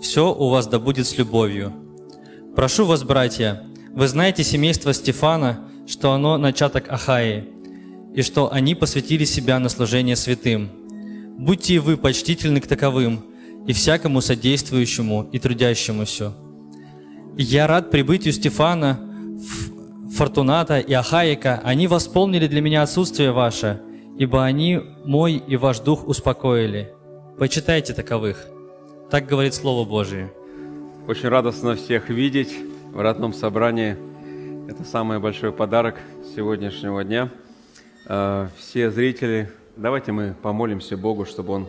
все у вас да будет с любовью. Прошу вас, братья, вы знаете семейство Стефана, что оно начаток Ахаи, и что они посвятили себя на служение святым. Будьте и вы почтительны к таковым, и всякому содействующему и трудящемуся. Я рад прибытию Стефана, Фортуната и Ахаика. Они восполнили для меня отсутствие ваше, ибо они мой и ваш дух успокоили. Почитайте таковых. Так говорит Слово Божие. Очень радостно всех видеть в родном собрании. Это самый большой подарок сегодняшнего дня. Э, все зрители, давайте мы помолимся Богу, чтобы Он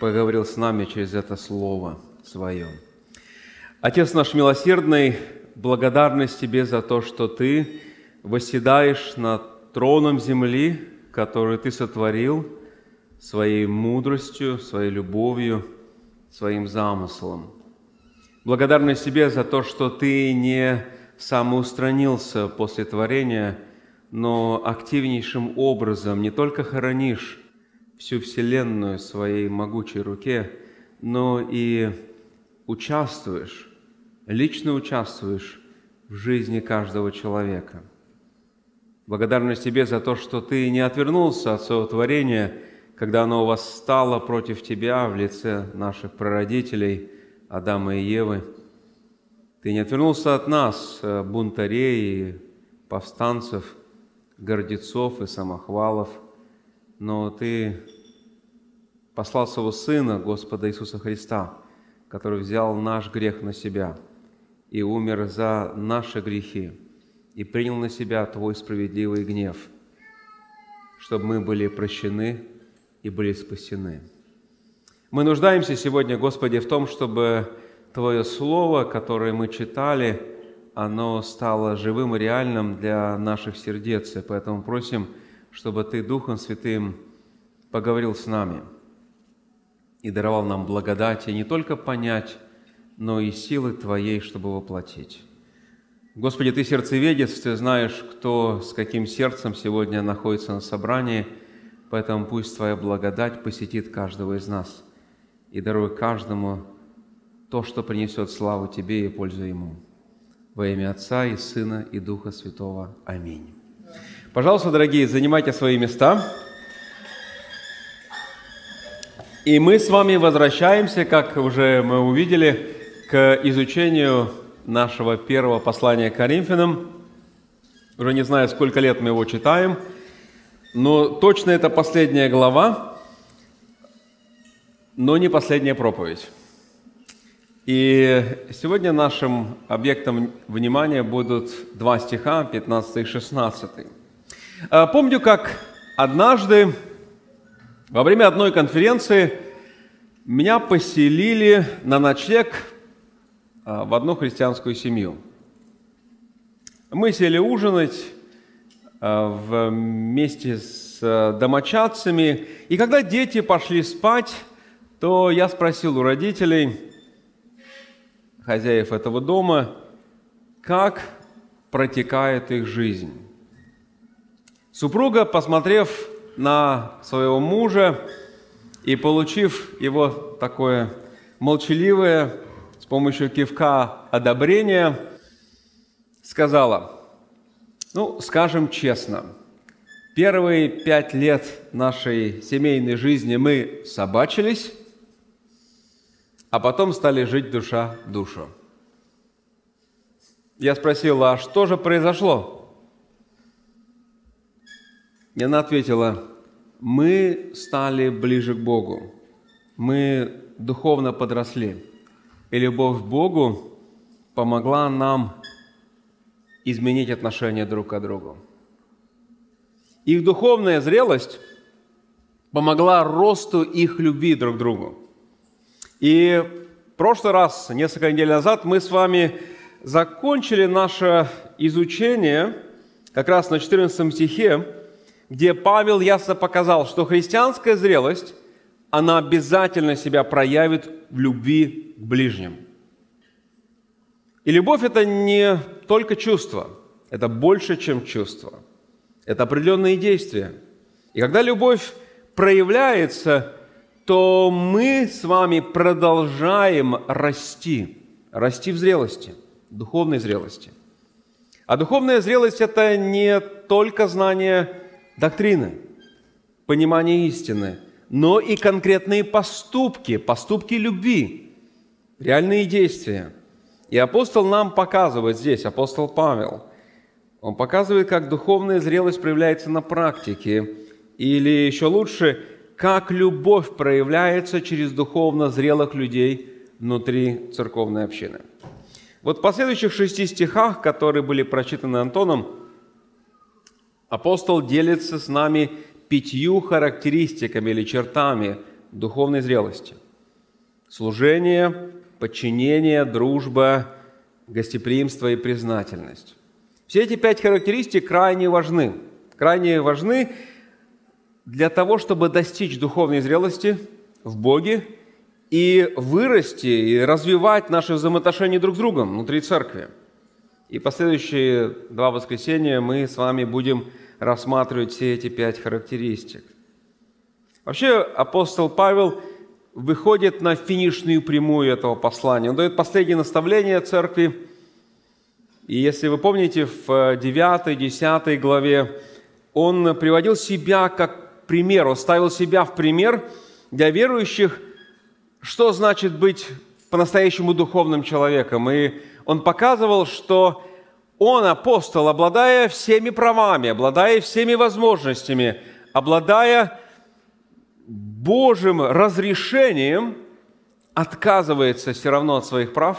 поговорил с нами через это Слово Свое. Отец наш милосердный, благодарность Тебе за то, что Ты восседаешь над троном земли, который Ты сотворил своей мудростью, своей любовью, своим замыслом. Благодарность Тебе за то, что Ты не самоустранился после творения, но активнейшим образом не только хоронишь всю Вселенную в своей могучей руке, но и участвуешь, лично участвуешь в жизни каждого человека. Благодарность Тебе за то, что Ты не отвернулся от своего творения, когда оно восстало против Тебя в лице наших прародителей Адама и Евы. Ты не отвернулся от нас, э, бунтарей, повстанцев, гордецов и самохвалов – но Ты послал Своего Сына, Господа Иисуса Христа, который взял наш грех на себя и умер за наши грехи, и принял на себя Твой справедливый гнев, чтобы мы были прощены и были спасены. Мы нуждаемся сегодня, Господи, в том, чтобы Твое Слово, которое мы читали, оно стало живым и реальным для наших сердец. И поэтому просим – чтобы Ты Духом Святым поговорил с нами и даровал нам благодати не только понять, но и силы Твоей, чтобы воплотить. Господи, Ты сердцеведец, Ты знаешь, кто с каким сердцем сегодня находится на собрании, поэтому пусть Твоя благодать посетит каждого из нас и даруй каждому то, что принесет славу Тебе и пользу Ему. Во имя Отца и Сына и Духа Святого. Аминь. Пожалуйста, дорогие, занимайте свои места. И мы с вами возвращаемся, как уже мы увидели, к изучению нашего первого послания к Коринфянам. Уже не знаю, сколько лет мы его читаем, но точно это последняя глава, но не последняя проповедь. И сегодня нашим объектом внимания будут два стиха, 15 и 16. Э, помню, как однажды во время одной конференции меня поселили на ночлег э, в одну христианскую семью. Мы сели ужинать вместе с домочадцами, и когда дети пошли спать, то я спросил у родителей, хозяев этого дома, как протекает их жизнь. Супруга, посмотрев на своего мужа и получив его такое молчаливое с помощью кивка одобрение, сказала, ну, скажем честно, первые пять лет нашей семейной жизни мы собачились, а потом стали жить душа душу. Я спросил, а что же произошло? И она ответила, мы стали ближе к Богу, мы духовно подросли, и любовь к Богу помогла нам изменить отношения друг к другу. Их духовная зрелость помогла росту их любви друг к другу. И в прошлый раз, несколько недель назад, мы с вами закончили наше изучение как раз на 14 стихе, где Павел ясно показал, что христианская зрелость, она обязательно себя проявит в любви к ближним. И любовь – это не только чувство, это больше, чем чувство. Это определенные действия. И когда любовь проявляется, то мы с вами продолжаем расти, расти в зрелости, духовной зрелости. А духовная зрелость – это не только знание доктрины, понимание истины, но и конкретные поступки, поступки любви, реальные действия. И апостол нам показывает здесь, апостол Павел, он показывает, как духовная зрелость проявляется на практике, или еще лучше, как любовь проявляется через духовно зрелых людей внутри церковной общины. Вот в последующих шести стихах, которые были прочитаны Антоном, апостол делится с нами пятью характеристиками или чертами духовной зрелости. Служение, подчинение, дружба, гостеприимство и признательность. Все эти пять характеристик крайне важны. Крайне важны для того, чтобы достичь духовной зрелости в Боге и вырасти, и развивать наши взаимоотношения друг с другом внутри церкви. И последующие два воскресенья мы с вами будем рассматривать все эти пять характеристик. Вообще апостол Павел выходит на финишную прямую этого послания. Он дает последнее наставление церкви. И если вы помните, в 9-10 главе он приводил себя как пример, он ставил себя в пример для верующих – что значит быть по-настоящему духовным человеком. И он показывал, что он, апостол, обладая всеми правами, обладая всеми возможностями, обладая Божьим разрешением, отказывается все равно от своих прав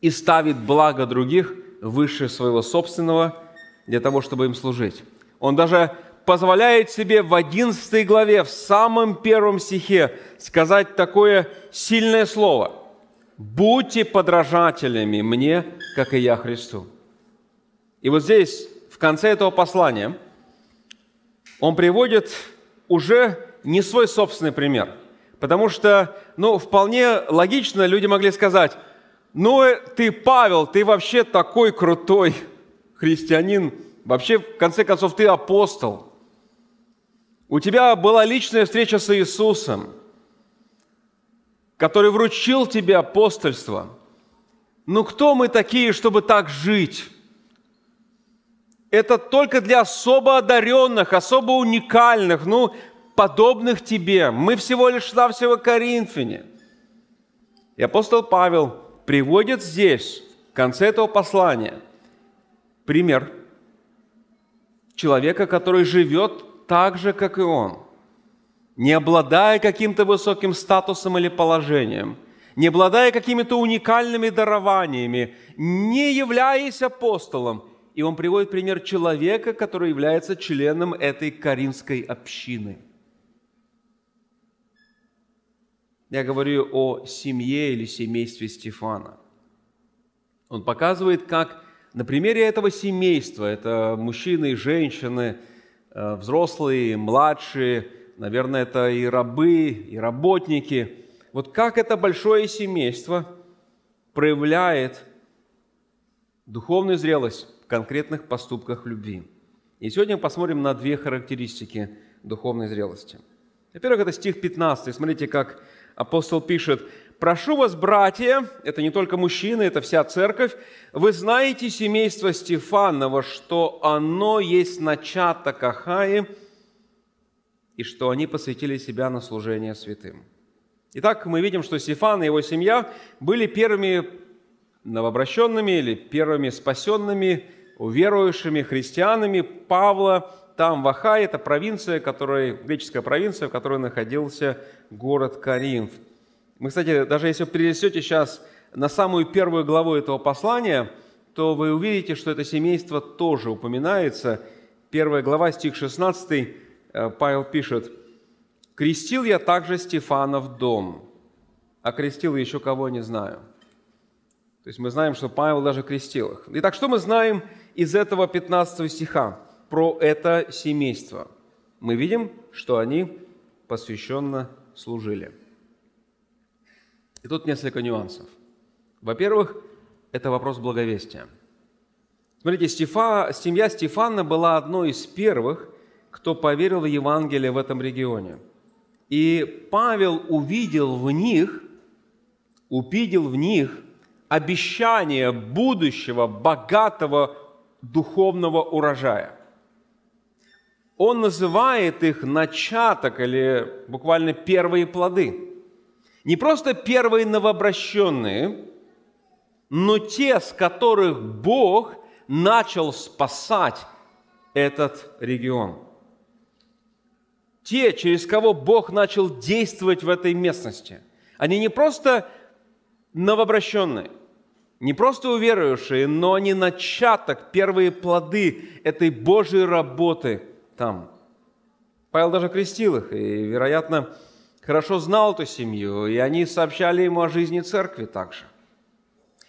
и ставит благо других выше своего собственного для того, чтобы им служить. Он даже позволяет себе в 11 главе, в самом первом стихе сказать такое сильное слово. «Будьте подражателями мне, как и я Христу». И вот здесь, в конце этого послания, он приводит уже не свой собственный пример. Потому что, ну, вполне логично люди могли сказать, ну, ты, Павел, ты вообще такой крутой христианин, вообще, в конце концов, ты апостол – у тебя была личная встреча с Иисусом, который вручил тебе апостольство. Ну кто мы такие, чтобы так жить? Это только для особо одаренных, особо уникальных, ну, подобных тебе. Мы всего лишь навсего Коринфяне. И апостол Павел приводит здесь, в конце этого послания, пример человека, который живет так же, как и он, не обладая каким-то высоким статусом или положением, не обладая какими-то уникальными дарованиями, не являясь апостолом. И он приводит пример человека, который является членом этой каринской общины. Я говорю о семье или семействе Стефана. Он показывает, как на примере этого семейства, это мужчины и женщины – Э, взрослые, младшие, наверное, это и рабы, и работники. Вот как это большое семейство проявляет духовную зрелость конкретных поступках любви. И сегодня мы посмотрим на две характеристики духовной зрелости. Во-первых, это стих 15. Смотрите, как апостол пишет, Прошу вас, братья, это не только мужчины, это вся церковь, вы знаете семейство Стефанова, что оно есть начаток Ахаи, и что они посвятили себя на служение святым. Итак, мы видим, что Стефан и его семья были первыми новообращенными или первыми спасенными, уверующими христианами Павла там, в Ахае, это провинция, которая, греческая провинция, в которой находился город Каринф – мы, кстати, даже если перенесете сейчас на самую первую главу этого послания, то вы увидите, что это семейство тоже упоминается. Первая глава, стих 16, э, Павел пишет, «Крестил я также Стефана в дом, а крестил еще кого не знаю». То есть мы знаем, что Павел даже крестил их. Итак, что мы знаем из этого 15 стиха про это семейство? Мы видим, что они посвященно служили. И тут несколько нюансов. Во-первых, это вопрос благовестия. Смотрите, Стефа, семья Стефана была одной из первых, кто поверил в Евангелие в этом регионе. И Павел увидел в них, увидел в них обещание будущего богатого духовного урожая. Он называет их начаток или буквально первые плоды. Не просто первые новообращенные, но те, с которых Бог начал спасать этот регион. Те, через кого Бог начал действовать в этой местности. Они не просто новообращенные, не просто уверовавшие, но они начаток, первые плоды этой Божьей работы там. Павел даже крестил их, и, вероятно, хорошо знал эту семью, и они сообщали ему о жизни церкви также.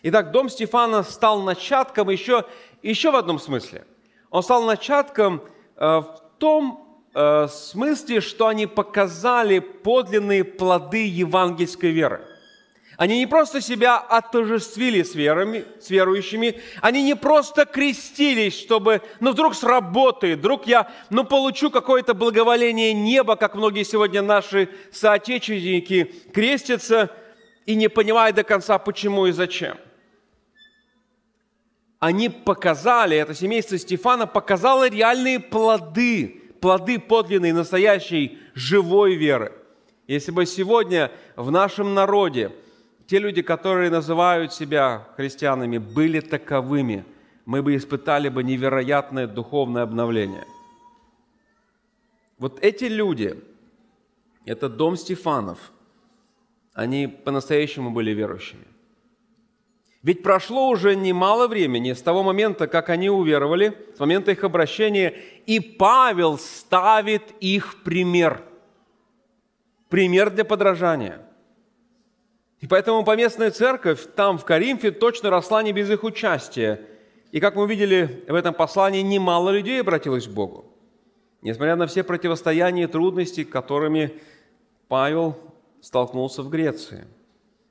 Итак, дом Стефана стал начатком еще, еще в одном смысле. Он стал начатком э, в том э, смысле, что они показали подлинные плоды евангельской веры – они не просто себя отожествили с, верами, с верующими, они не просто крестились, чтобы, ну, вдруг сработает, вдруг я, ну, получу какое-то благоволение неба, как многие сегодня наши соотечественники крестятся и не понимая до конца, почему и зачем. Они показали, это семейство Стефана показало реальные плоды, плоды подлинной, настоящей, живой веры. Если бы сегодня в нашем народе – те люди, которые называют себя христианами, были таковыми, мы бы испытали бы невероятное духовное обновление. Вот эти люди, это дом Стефанов, они по-настоящему были верующими. Ведь прошло уже немало времени с того момента, как они уверовали, с момента их обращения, и Павел ставит их пример. Пример для подражания – и поэтому поместная церковь там, в Каримфе, точно росла не без их участия. И как мы видели в этом послании, немало людей обратилось к Богу. Несмотря на все противостояния и трудности, которыми Павел столкнулся в Греции.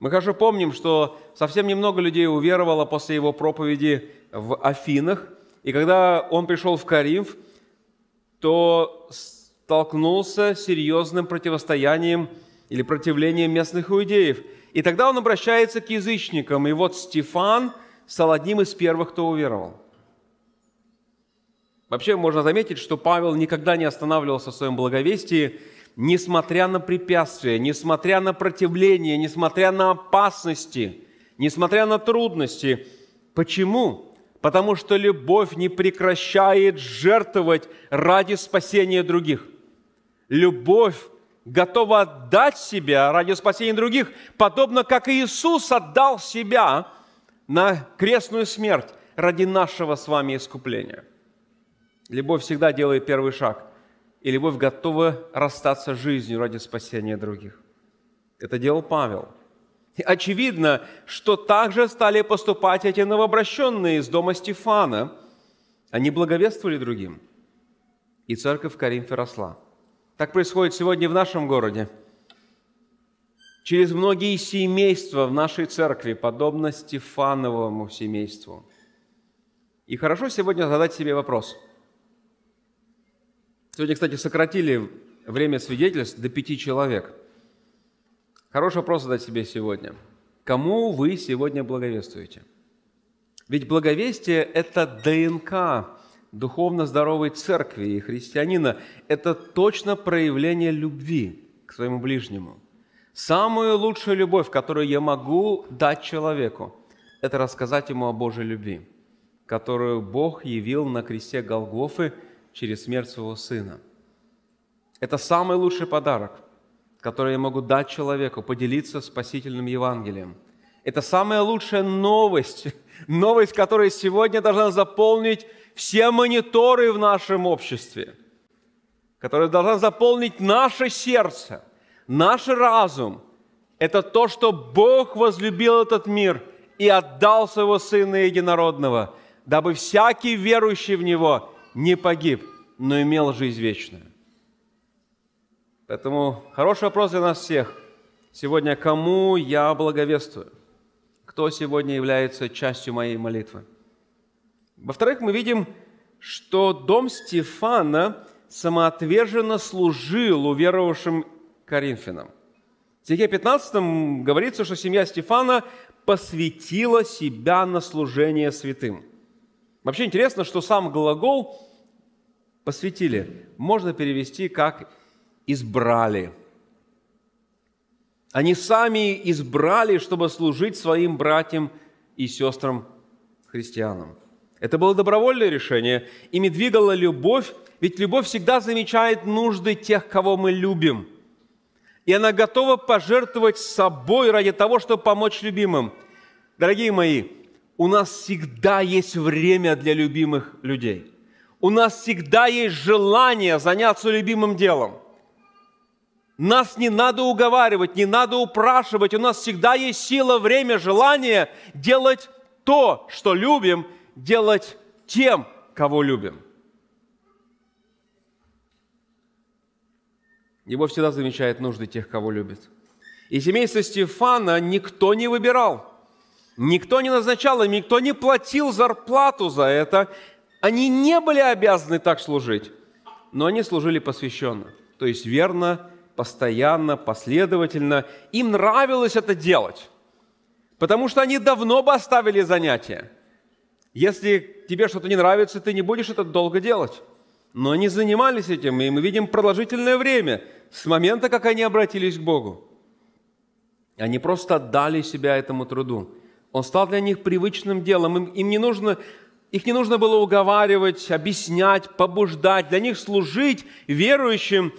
Мы хорошо помним, что совсем немного людей уверовало после его проповеди в Афинах. И когда он пришел в Каримф, то столкнулся с серьезным противостоянием или противлением местных иудеев – и тогда он обращается к язычникам. И вот Стефан стал одним из первых, кто уверовал. Вообще можно заметить, что Павел никогда не останавливался в своем благовестии, несмотря на препятствия, несмотря на противление, несмотря на опасности, несмотря на трудности. Почему? Потому что любовь не прекращает жертвовать ради спасения других. Любовь готова отдать себя ради спасения других, подобно как Иисус отдал себя на крестную смерть ради нашего с вами искупления. Любовь всегда делает первый шаг, и любовь готова расстаться жизнью ради спасения других. Это делал Павел. И очевидно, что также стали поступать эти новообращенные из дома Стефана. Они благовествовали другим, и церковь в Коринфе росла – так происходит сегодня в нашем городе. Через многие семейства в нашей церкви, подобно Стефановому семейству. И хорошо сегодня задать себе вопрос. Сегодня, кстати, сократили время свидетельств до пяти человек. Хороший вопрос задать себе сегодня. Кому вы сегодня благовествуете? Ведь благовестие – это ДНК духовно здоровой церкви и христианина – это точно проявление любви к своему ближнему. Самую лучшую любовь, которую я могу дать человеку, это рассказать ему о Божьей любви, которую Бог явил на кресте Голгофы через смерть своего Сына. Это самый лучший подарок, который я могу дать человеку, поделиться спасительным Евангелием. Это самая лучшая новость, новость, которая сегодня должна заполнить все мониторы в нашем обществе, которые должны заполнить наше сердце, наш разум. Это то, что Бог возлюбил этот мир и отдал своего Сына Единородного, дабы всякий верующий в Него не погиб, но имел жизнь вечную. Поэтому хороший вопрос для нас всех. Сегодня кому я благовествую? Кто сегодня является частью моей молитвы? Во-вторых, мы видим, что дом Стефана самоотверженно служил уверовавшим Коринфянам. В стихе 15 говорится, что семья Стефана посвятила себя на служение святым. Вообще интересно, что сам глагол «посвятили» можно перевести как «избрали». Они сами избрали, чтобы служить своим братьям и сестрам христианам. Это было добровольное решение. Ими двигала любовь, ведь любовь всегда замечает нужды тех, кого мы любим. И она готова пожертвовать собой ради того, чтобы помочь любимым. Дорогие мои, у нас всегда есть время для любимых людей. У нас всегда есть желание заняться любимым делом – нас не надо уговаривать, не надо упрашивать. У нас всегда есть сила, время, желание делать то, что любим, делать тем, кого любим. Его всегда замечает нужды тех, кого любит. И семейство Стефана никто не выбирал. Никто не назначал им, никто не платил зарплату за это. Они не были обязаны так служить, но они служили посвященно, то есть верно постоянно, последовательно. Им нравилось это делать, потому что они давно бы оставили занятия. Если тебе что-то не нравится, ты не будешь это долго делать. Но они занимались этим, и мы видим продолжительное время, с момента, как они обратились к Богу. Они просто отдали себя этому труду. Он стал для них привычным делом. Им, им не нужно, их не нужно было уговаривать, объяснять, побуждать. Для них служить верующим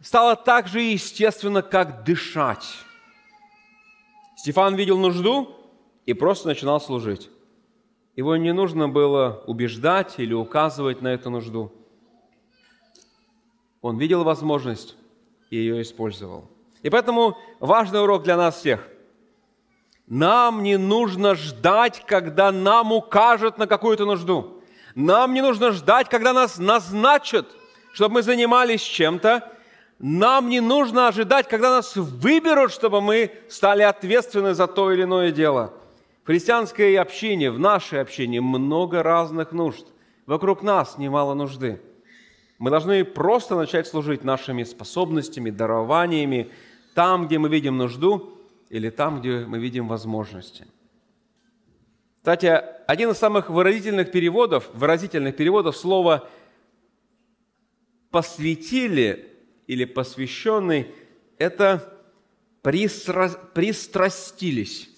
стало так же естественно, как дышать. Стефан видел нужду и просто начинал служить. Его не нужно было убеждать или указывать на эту нужду. Он видел возможность и ее использовал. И поэтому важный урок для нас всех. Нам не нужно ждать, когда нам укажут на какую-то нужду. Нам не нужно ждать, когда нас назначат, чтобы мы занимались чем-то, нам не нужно ожидать, когда нас выберут, чтобы мы стали ответственны за то или иное дело. В христианской общине, в нашей общине много разных нужд. Вокруг нас немало нужды. Мы должны просто начать служить нашими способностями, дарованиями, там, где мы видим нужду, или там, где мы видим возможности. Кстати, один из самых выразительных переводов, выразительных переводов слова «посвятили» или посвященный, это пристра... пристрастились.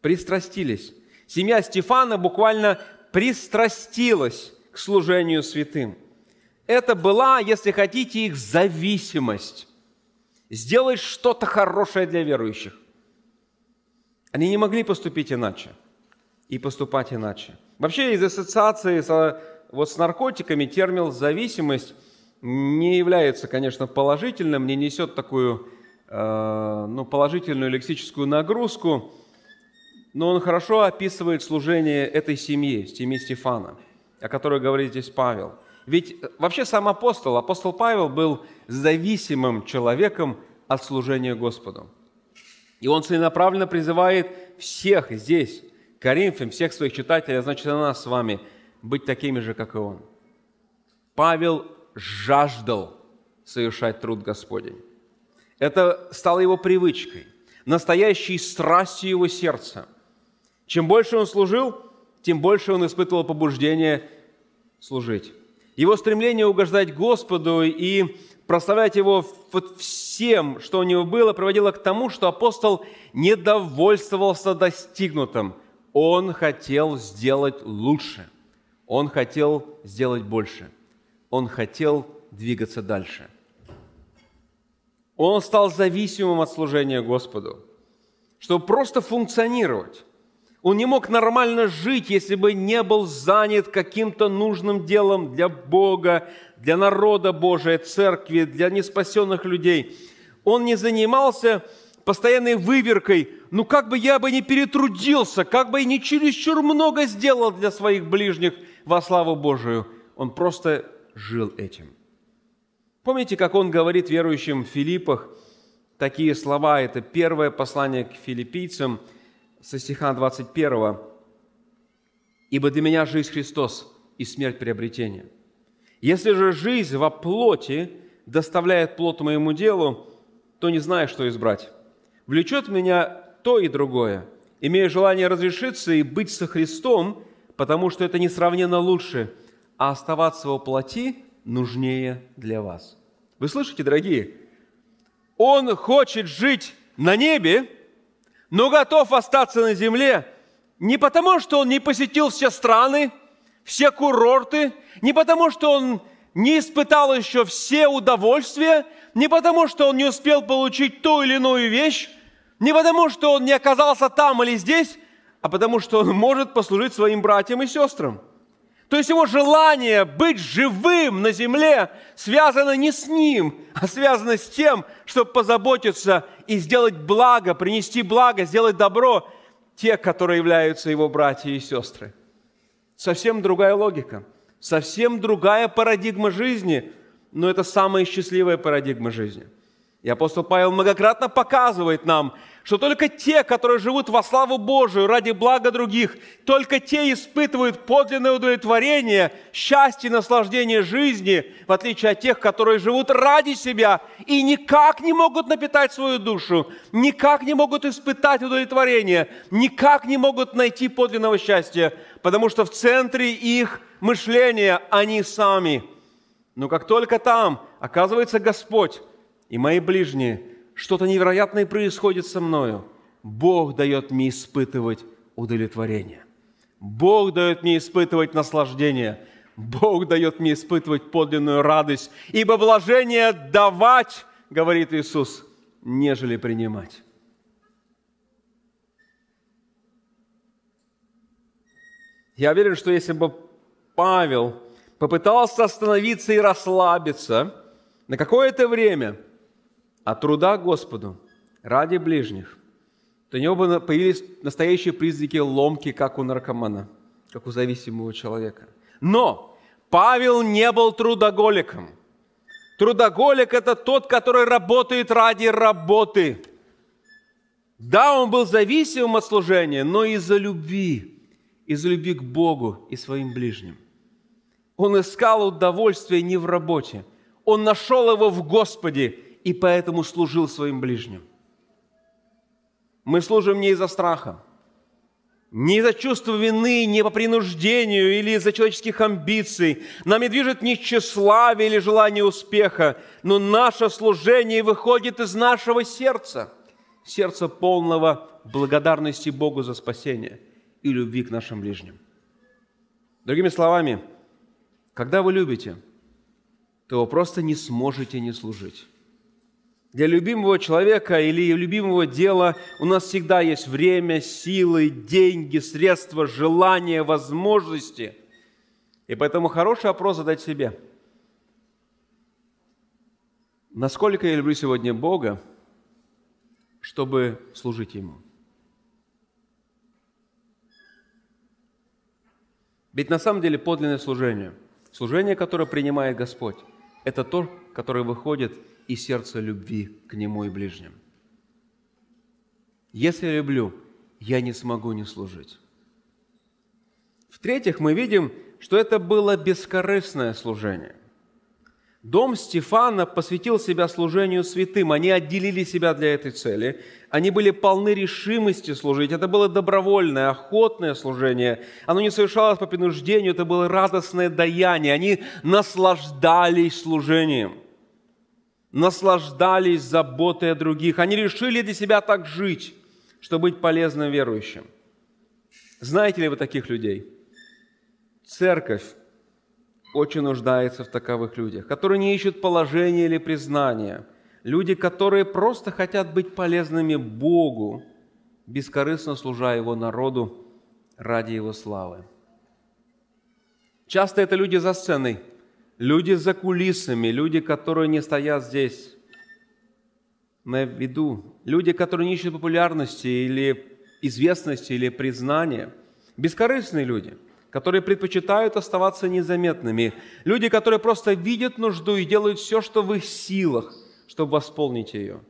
Пристрастились. Семья Стефана буквально пристрастилась к служению святым. Это была, если хотите, их зависимость. Сделать что-то хорошее для верующих. Они не могли поступить иначе и поступать иначе. Вообще из ассоциации со, вот с наркотиками термин «зависимость» не является, конечно, положительным, не несет такую э, ну, положительную лексическую нагрузку, но он хорошо описывает служение этой семьи, семьи Стефана, о которой говорит здесь Павел. Ведь э, вообще сам апостол, апостол Павел был зависимым человеком от служения Господу. И он целенаправленно призывает всех здесь, Коринфям, всех своих читателей, а значит, и нас с вами, быть такими же, как и он. Павел жаждал совершать труд Господень. Это стало его привычкой, настоящей страстью его сердца. Чем больше он служил, тем больше он испытывал побуждение служить. Его стремление угождать Господу и прославлять Его всем, что у него было, приводило к тому, что апостол не довольствовался достигнутым. Он хотел сделать лучше. Он хотел сделать больше он хотел двигаться дальше. Он стал зависимым от служения Господу, чтобы просто функционировать. Он не мог нормально жить, если бы не был занят каким-то нужным делом для Бога, для народа Божия, церкви, для неспасенных людей. Он не занимался постоянной выверкой, ну как бы я бы не перетрудился, как бы и не чересчур много сделал для своих ближних во славу Божию. Он просто жил этим. Помните, как он говорит верующим в Филиппах такие слова? Это первое послание к филиппийцам со стиха 21. «Ибо для меня жизнь Христос и смерть приобретение. Если же жизнь во плоти доставляет плод моему делу, то не знаю, что избрать. Влечет меня то и другое. Имею желание разрешиться и быть со Христом, потому что это несравненно лучше, а оставаться во плоти нужнее для вас. Вы слышите, дорогие? Он хочет жить на небе, но готов остаться на земле не потому, что он не посетил все страны, все курорты, не потому, что он не испытал еще все удовольствия, не потому, что он не успел получить ту или иную вещь, не потому, что он не оказался там или здесь, а потому, что он может послужить своим братьям и сестрам. То есть его желание быть живым на земле связано не с ним, а связано с тем, чтобы позаботиться и сделать благо, принести благо, сделать добро те, которые являются его братья и сестры. Совсем другая логика, совсем другая парадигма жизни, но это самая счастливая парадигма жизни. И апостол Павел многократно показывает нам, что только те, которые живут во славу Божию ради блага других, только те испытывают подлинное удовлетворение, счастье, наслаждение жизни, в отличие от тех, которые живут ради себя и никак не могут напитать свою душу, никак не могут испытать удовлетворение, никак не могут найти подлинного счастья, потому что в центре их мышления они сами. Но как только там оказывается Господь и мои ближние – что-то невероятное происходит со мною. Бог дает мне испытывать удовлетворение. Бог дает мне испытывать наслаждение. Бог дает мне испытывать подлинную радость. Ибо блажение давать, говорит Иисус, нежели принимать. Я уверен, что если бы Павел попытался остановиться и расслабиться на какое-то время – от труда Господу ради ближних, то у него бы появились настоящие признаки ломки, как у наркомана, как у зависимого человека. Но Павел не был трудоголиком. Трудоголик – это тот, который работает ради работы. Да, он был зависимым от служения, но из-за любви, из-за любви к Богу и своим ближним. Он искал удовольствие не в работе. Он нашел его в Господе и поэтому служил своим ближним. Мы служим не из-за страха, не из-за чувства вины, не по принуждению или из-за человеческих амбиций. Нами движет не тщеславие или желание успеха, но наше служение выходит из нашего сердца, сердца полного благодарности Богу за спасение и любви к нашим ближним. Другими словами, когда вы любите, то вы просто не сможете не служить. Для любимого человека или любимого дела у нас всегда есть время, силы, деньги, средства, желания, возможности. И поэтому хороший вопрос задать себе. Насколько я люблю сегодня Бога, чтобы служить Ему? Ведь на самом деле подлинное служение, служение, которое принимает Господь, это то, которое выходит и сердце любви к Нему и ближним. Если люблю, я не смогу не служить. В-третьих, мы видим, что это было бескорыстное служение. Дом Стефана посвятил себя служению святым. Они отделили себя для этой цели. Они были полны решимости служить. Это было добровольное, охотное служение. Оно не совершалось по принуждению, это было радостное даяние. Они наслаждались служением – наслаждались заботой о других. Они решили для себя так жить, чтобы быть полезным верующим. Знаете ли вы таких людей? Церковь очень нуждается в таковых людях, которые не ищут положения или признания. Люди, которые просто хотят быть полезными Богу, бескорыстно служа Его народу ради Его славы. Часто это люди за сценой – люди за кулисами, люди, которые не стоят здесь на виду, люди, которые не ищут популярности или известности или признания, бескорыстные люди, которые предпочитают оставаться незаметными, люди, которые просто видят нужду и делают все, что в их силах, чтобы восполнить ее.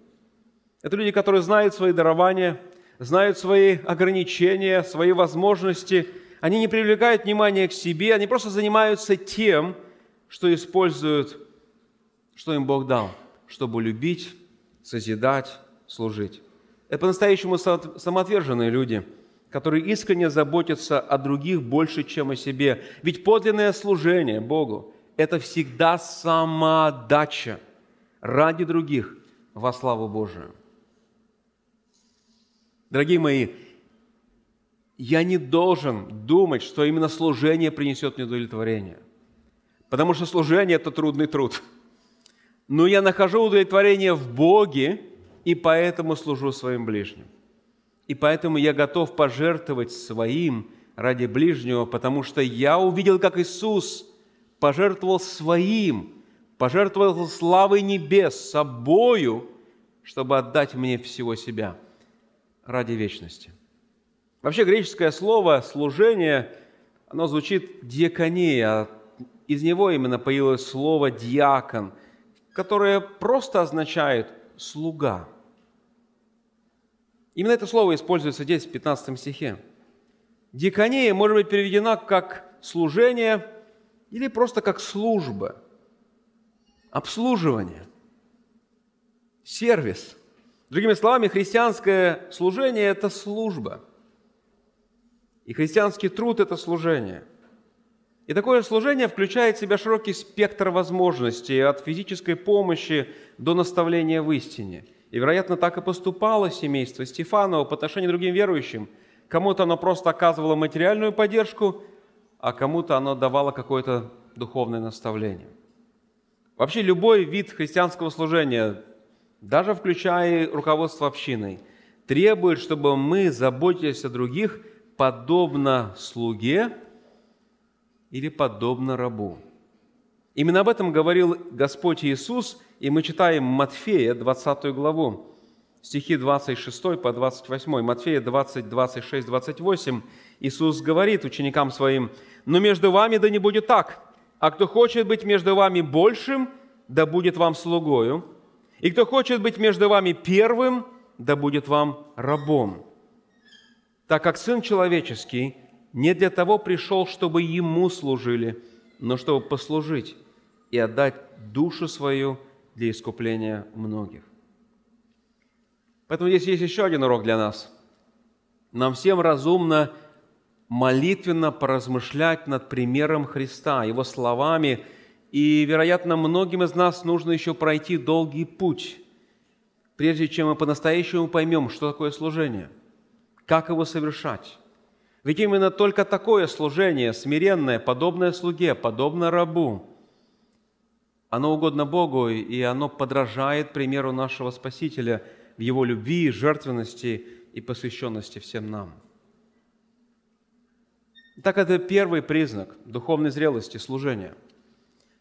Это люди, которые знают свои дарования, знают свои ограничения, свои возможности. Они не привлекают внимания к себе, они просто занимаются тем, что используют, что им Бог дал, чтобы любить, созидать, служить. Это по-настоящему самоотверженные люди, которые искренне заботятся о других больше, чем о себе. Ведь подлинное служение Богу – это всегда самоотдача ради других во славу Божию. Дорогие мои, я не должен думать, что именно служение принесет мне удовлетворение. Потому что служение – это трудный труд. Но я нахожу удовлетворение в Боге, и поэтому служу своим ближним. И поэтому я готов пожертвовать своим ради ближнего, потому что я увидел, как Иисус пожертвовал своим, пожертвовал славой небес, собою, чтобы отдать мне всего себя ради вечности. Вообще греческое слово «служение», оно звучит «диакония», из него именно появилось слово «диакон», которое просто означает «слуга». Именно это слово используется здесь, в 15 стихе. Дикония может быть переведена как служение или просто как служба, обслуживание, сервис. Другими словами, христианское служение – это служба. И христианский труд – это служение. И такое служение включает в себя широкий спектр возможностей, от физической помощи до наставления в истине – и, вероятно, так и поступало семейство Стефанова по отношению к другим верующим. Кому-то оно просто оказывало материальную поддержку, а кому-то оно давало какое-то духовное наставление. Вообще любой вид христианского служения, даже включая руководство общиной, требует, чтобы мы заботились о других подобно слуге или подобно рабу. Именно об этом говорил Господь Иисус, и мы читаем Матфея, 20 главу, стихи 26 по 28. Матфея 20, 26, 28. Иисус говорит ученикам своим, «Но между вами да не будет так, а кто хочет быть между вами большим, да будет вам слугою, и кто хочет быть между вами первым, да будет вам рабом. Так как Сын Человеческий не для того пришел, чтобы Ему служили, но чтобы послужить и отдать душу свою для искупления многих. Поэтому здесь есть еще один урок для нас. Нам всем разумно молитвенно поразмышлять над примером Христа, Его словами, и, вероятно, многим из нас нужно еще пройти долгий путь, прежде чем мы по-настоящему поймем, что такое служение, как его совершать. Ведь именно только такое служение, смиренное, подобное слуге, подобно рабу, оно угодно Богу, и оно подражает примеру нашего Спасителя в Его любви, жертвенности и посвященности всем нам. Так это первый признак духовной зрелости, служения.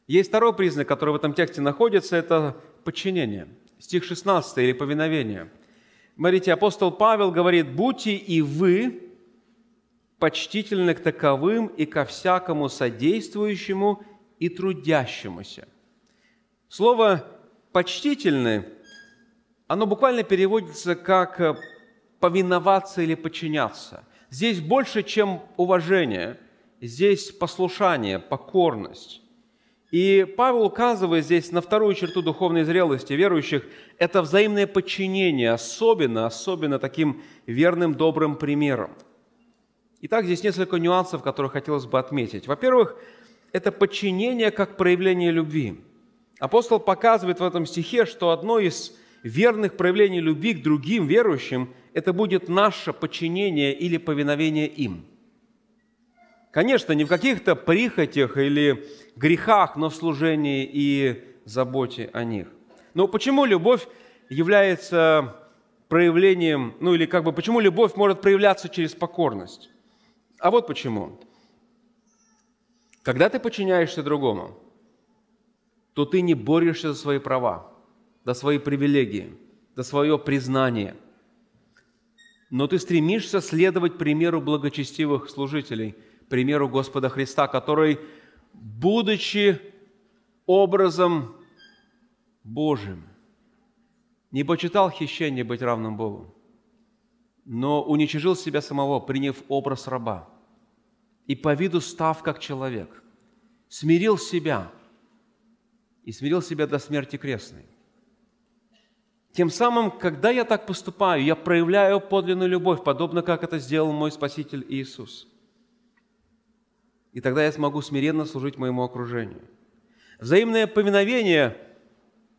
Есть второй признак, который в этом тексте находится, это подчинение. Стих 16 или повиновение. Смотрите, апостол Павел говорит, «Будьте и вы почтительны к таковым и ко всякому содействующему и трудящемуся». Слово «почтительный», оно буквально переводится как э, «повиноваться» или «подчиняться». Здесь больше, чем уважение, здесь послушание, покорность. И Павел указывает здесь на вторую черту духовной зрелости верующих – это взаимное подчинение, особенно, особенно таким верным, добрым примером. Итак, здесь несколько нюансов, которые хотелось бы отметить. Во-первых, это подчинение как проявление любви – Апостол показывает в этом стихе, что одно из верных проявлений любви к другим верующим – это будет наше подчинение или повиновение им. Конечно, не в каких-то прихотях или грехах, но в служении и заботе о них. Но почему любовь является проявлением, ну или как бы почему любовь может проявляться через покорность? А вот почему. Когда ты подчиняешься другому – то ты не борешься за свои права, за свои привилегии, за свое признание. Но ты стремишься следовать примеру благочестивых служителей, примеру Господа Христа, который, будучи образом Божьим, не почитал хищение быть равным Богу, но уничижил себя самого, приняв образ раба, и по виду став как человек, смирил себя – и смирил себя до смерти крестной. Тем самым, когда я так поступаю, я проявляю подлинную любовь, подобно как это сделал мой Спаситель Иисус. И тогда я смогу смиренно служить моему окружению. Взаимное повиновение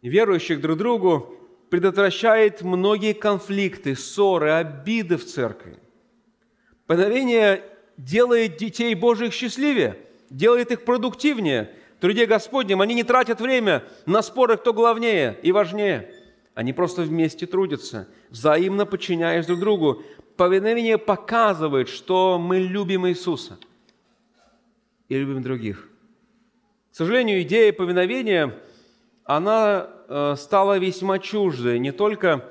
верующих друг другу предотвращает многие конфликты, ссоры, обиды в церкви. Повиновение делает детей Божьих счастливее, делает их продуктивнее. В труде Господнем они не тратят время на споры, кто главнее и важнее. Они просто вместе трудятся, взаимно подчиняясь друг другу. Повиновение показывает, что мы любим Иисуса и любим других. К сожалению, идея повиновения, она стала весьма чуждой не только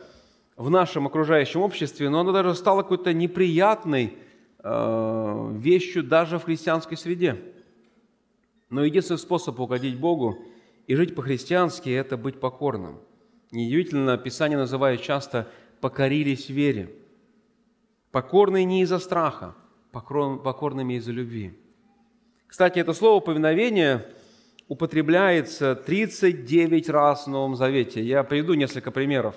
в нашем окружающем обществе, но она даже стала какой-то неприятной э, вещью даже в христианской среде. Но единственный способ угодить Богу и жить по-христиански – это быть покорным. Неудивительно, Писание называет часто «покорились вере». Покорные не из-за страха, покорными из-за любви. Кстати, это слово «повиновение» употребляется 39 раз в Новом Завете. Я приведу несколько примеров.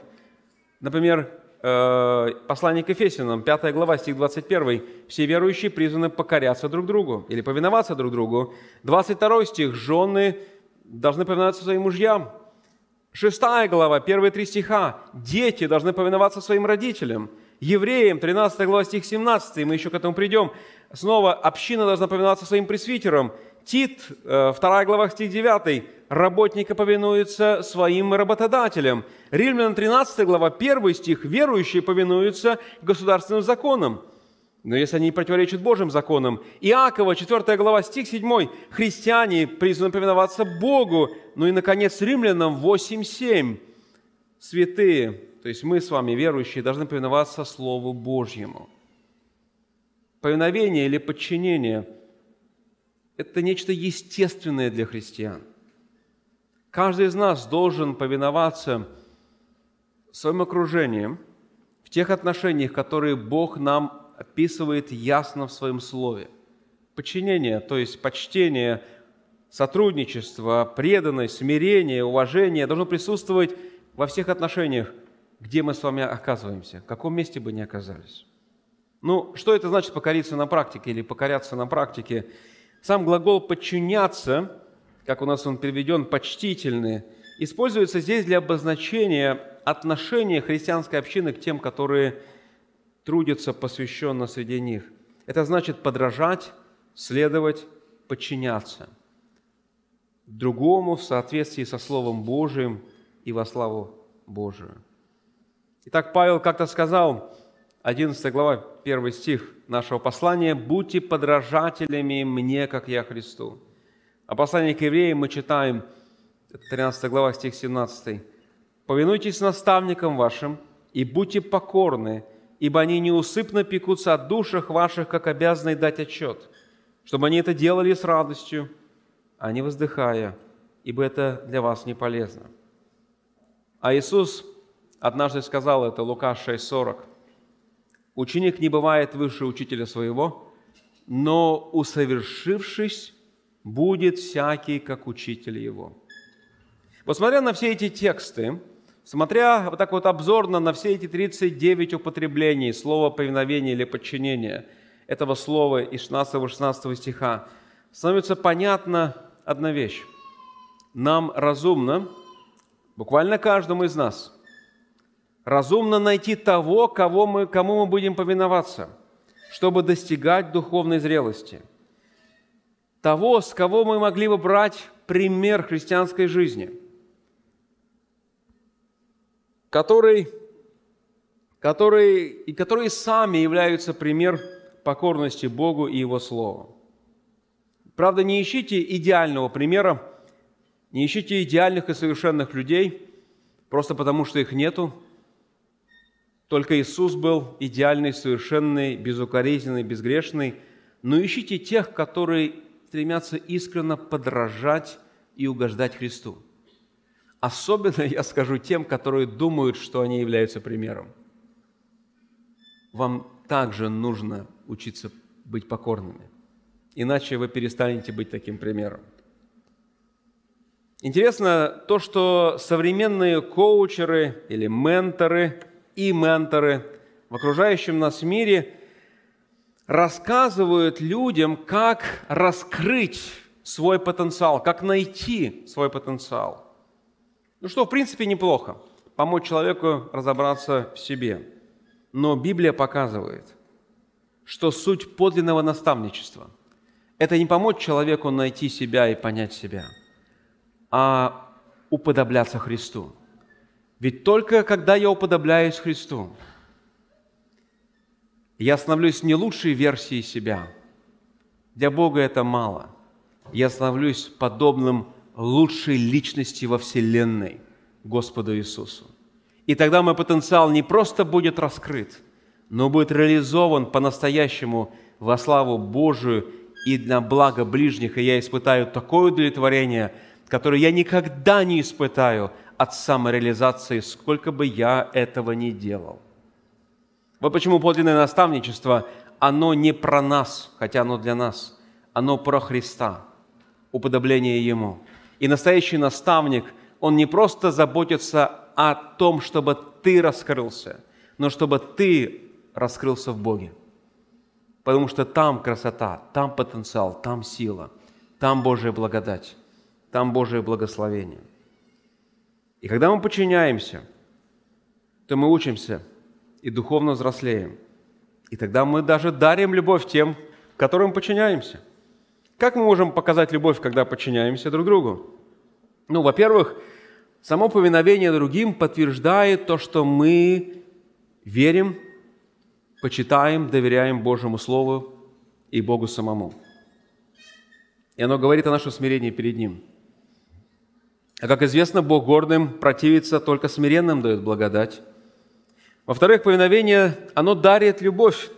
Например, э, послание к Ефесянам, 5 глава, стих 21. «Все верующие призваны покоряться друг другу» или «повиноваться друг другу». 22 стих. «Жены должны повиноваться своим мужьям». 6 глава, первые три стиха. «Дети должны повиноваться своим родителям». Евреям, 13 глава, стих 17, мы еще к этому придем. Снова община должна повиноваться своим пресвитерам. Тит, 2 э, глава, стих 9, работники повинуются своим работодателям. Римлян 13 глава, 1 стих, верующие повинуются государственным законам. Но если они противоречат Божьим законам. Иакова, 4 глава, стих 7, христиане призваны повиноваться Богу. Ну и, наконец, римлянам 8.7, святые, то есть мы с вами, верующие, должны повиноваться Слову Божьему. Повиновение или подчинение – это нечто естественное для христиан. Каждый из нас должен повиноваться своим окружением в тех отношениях, которые Бог нам описывает ясно в Своем Слове. Подчинение, то есть почтение, сотрудничество, преданность, смирение, уважение должно присутствовать во всех отношениях, где мы с вами оказываемся, в каком месте бы ни оказались. Ну, что это значит покориться на практике или покоряться на практике? Сам глагол «подчиняться», как у нас он переведен, «почтительный», используется здесь для обозначения отношения христианской общины к тем, которые трудятся посвященно среди них. Это значит подражать, следовать, подчиняться другому в соответствии со Словом Божиим и во славу Божию. Итак, Павел как-то сказал, 11 глава, 1 стих нашего послания, «Будьте подражателями мне, как я Христу». А послание к евреям мы читаем, 13 глава, стих 17. «Повинуйтесь наставникам вашим и будьте покорны, ибо они неусыпно пекутся о душах ваших, как обязаны дать отчет, чтобы они это делали с радостью, а не воздыхая, ибо это для вас не полезно». А Иисус однажды сказал это, Лука 6,40, Ученик не бывает выше учителя своего, но усовершившись, будет всякий, как учитель его. Вот смотря на все эти тексты, смотря вот так вот обзорно на все эти 39 употреблений слова повиновения или подчинения этого слова из 16-16 стиха, становится понятна одна вещь. Нам разумно, буквально каждому из нас – разумно найти того, кого мы, кому мы будем повиноваться, чтобы достигать духовной зрелости. Того, с кого мы могли бы брать пример христианской жизни, который, который, и которые сами являются пример покорности Богу и Его Слову. Правда, не ищите идеального примера, не ищите идеальных и совершенных людей, просто потому что их нету – только Иисус был идеальный, совершенный, безукоризненный, безгрешный. Но ищите тех, которые стремятся искренне подражать и угождать Христу. Особенно я скажу тем, которые думают, что они являются примером. Вам также нужно учиться быть покорными, иначе вы перестанете быть таким примером. Интересно то, что современные коучеры или менторы и менторы в окружающем нас мире рассказывают людям, как раскрыть свой потенциал, как найти свой потенциал. Ну что, в принципе, неплохо. Помочь человеку разобраться в себе. Но Библия показывает, что суть подлинного наставничества – это не помочь человеку найти себя и понять себя, а уподобляться Христу. Ведь только когда я уподобляюсь Христу, я становлюсь не лучшей версией себя. Для Бога это мало. Я становлюсь подобным лучшей личности во Вселенной, Господу Иисусу. И тогда мой потенциал не просто будет раскрыт, но будет реализован по-настоящему во славу Божию и на благо ближних, и я испытаю такое удовлетворение, которое я никогда не испытаю от самореализации, сколько бы я этого ни делал. Вот почему подлинное наставничество, оно не про нас, хотя оно для нас, оно про Христа, уподобление Ему. И настоящий наставник, он не просто заботится о том, чтобы ты раскрылся, но чтобы ты раскрылся в Боге. Потому что там красота, там потенциал, там сила, там Божья благодать, там Божье благословение. И когда мы подчиняемся, то мы учимся и духовно взрослеем. И тогда мы даже дарим любовь тем, которым подчиняемся. Как мы можем показать любовь, когда подчиняемся друг другу? Ну, во-первых, само повиновение другим подтверждает то, что мы верим, почитаем, доверяем Божьему Слову и Богу самому. И оно говорит о нашем смирении перед Ним. А как известно, Бог гордым противится, только смиренным дает благодать. Во-вторых, повиновение, оно дарит любовь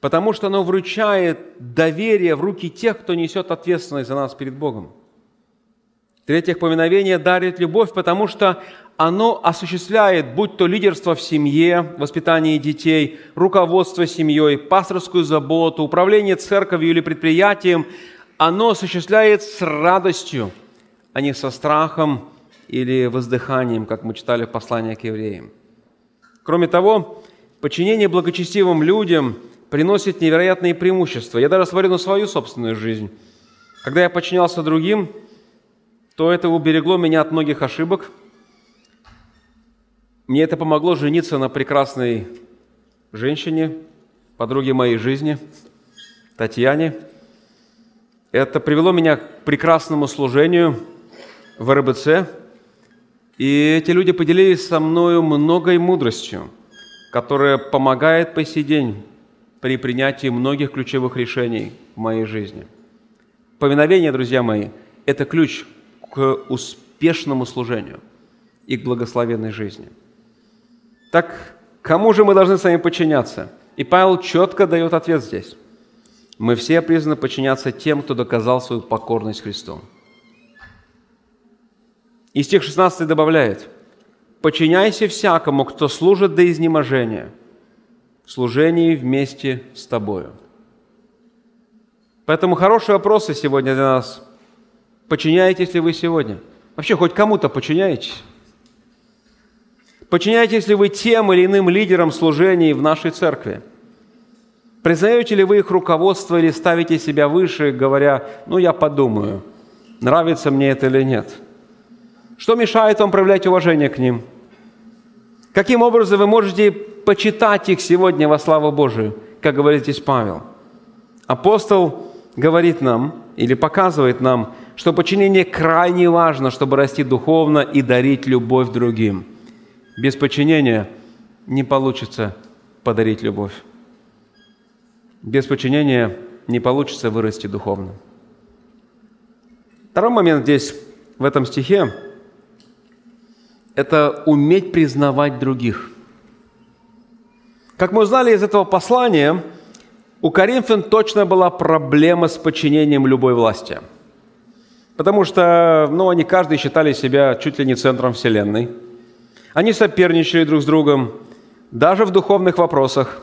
потому что оно вручает доверие в руки тех, кто несет ответственность за нас перед Богом. В-третьих, поминовение дарит любовь, потому что оно осуществляет, будь то лидерство в семье, воспитание детей, руководство семьей, пасторскую заботу, управление церковью или предприятием, оно осуществляет с радостью, а не со страхом или воздыханием, как мы читали в послании к евреям. Кроме того, подчинение благочестивым людям – приносит невероятные преимущества. Я даже смотрю на свою собственную жизнь. Когда я подчинялся другим, то это уберегло меня от многих ошибок. Мне это помогло жениться на прекрасной женщине, подруге моей жизни, Татьяне. Это привело меня к прекрасному служению в РБЦ. И эти люди поделились со мною многой мудростью, которая помогает по сей день при принятии многих ключевых решений в моей жизни. Повиновение, друзья мои, это ключ к успешному служению и к благословенной жизни. Так кому же мы должны с вами подчиняться? И Павел четко дает ответ здесь. Мы все призваны подчиняться тем, кто доказал свою покорность Христу. И стих 16 добавляет, «Подчиняйся всякому, кто служит до изнеможения, служении вместе с тобою. Поэтому хорошие вопросы сегодня для нас. Подчиняетесь ли вы сегодня? Вообще хоть кому-то подчиняетесь? Подчиняетесь ли вы тем или иным лидерам служений в нашей церкви? Признаете ли вы их руководство или ставите себя выше, говоря, ну я подумаю, нравится мне это или нет? Что мешает вам проявлять уважение к ним? Каким образом вы можете почитать их сегодня во славу Божию, как говорит здесь Павел. Апостол говорит нам или показывает нам, что подчинение крайне важно, чтобы расти духовно и дарить любовь другим. Без подчинения не получится подарить любовь. Без подчинения не получится вырасти духовно. Второй момент здесь, в этом стихе, это уметь признавать других – как мы узнали из этого послания, у Коринфян точно была проблема с подчинением любой власти. Потому что ну, они каждый считали себя чуть ли не центром Вселенной. Они соперничали друг с другом, даже в духовных вопросах.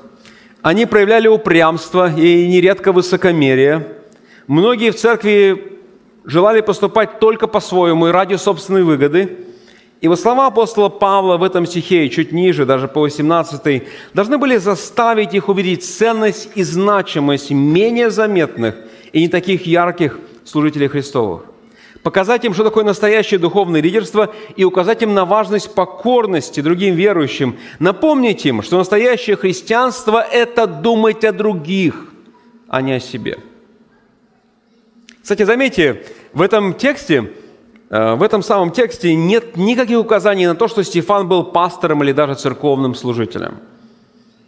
Они проявляли упрямство и нередко высокомерие. Многие в церкви желали поступать только по-своему и ради собственной выгоды. И вот слова апостола Павла в этом стихе, чуть ниже, даже по 18, должны были заставить их увидеть ценность и значимость менее заметных и не таких ярких служителей Христовых показать им, что такое настоящее духовное лидерство и указать им на важность покорности другим верующим. Напомнить им, что настоящее христианство – это думать о других, а не о себе. Кстати, заметьте, в этом тексте, в этом самом тексте нет никаких указаний на то, что Стефан был пастором или даже церковным служителем –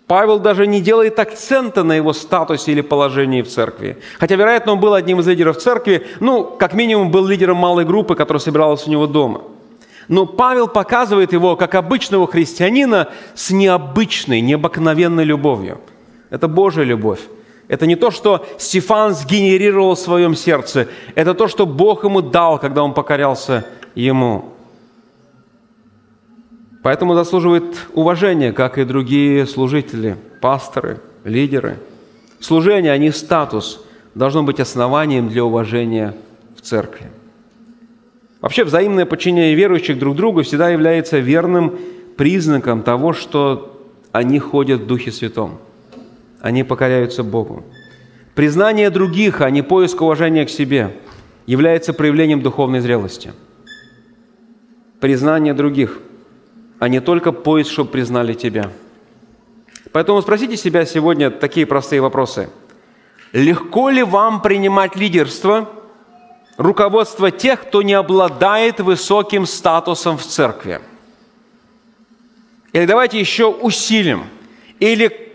Павел даже не делает акцента на его статусе или положении в церкви. Хотя, вероятно, он был одним из лидеров церкви, ну, как минимум, был лидером малой группы, которая собиралась у него дома. Но Павел показывает его как обычного христианина с необычной, необыкновенной любовью. Это Божья любовь. Это не то, что Стефан сгенерировал в своем сердце. Это то, что Бог ему дал, когда он покорялся ему. Поэтому заслуживает уважения, как и другие служители, пасторы, лидеры. Служение, а не статус, должно быть основанием для уважения в церкви. Вообще взаимное подчинение верующих друг другу всегда является верным признаком того, что они ходят в Духе Святом. Они покоряются Богу. Признание других, а не поиск уважения к себе, является проявлением духовной зрелости. Признание других – а не только поиск, чтобы признали тебя. Поэтому спросите себя сегодня такие простые вопросы. Легко ли вам принимать лидерство, руководство тех, кто не обладает высоким статусом в церкви? Или давайте еще усилим. Или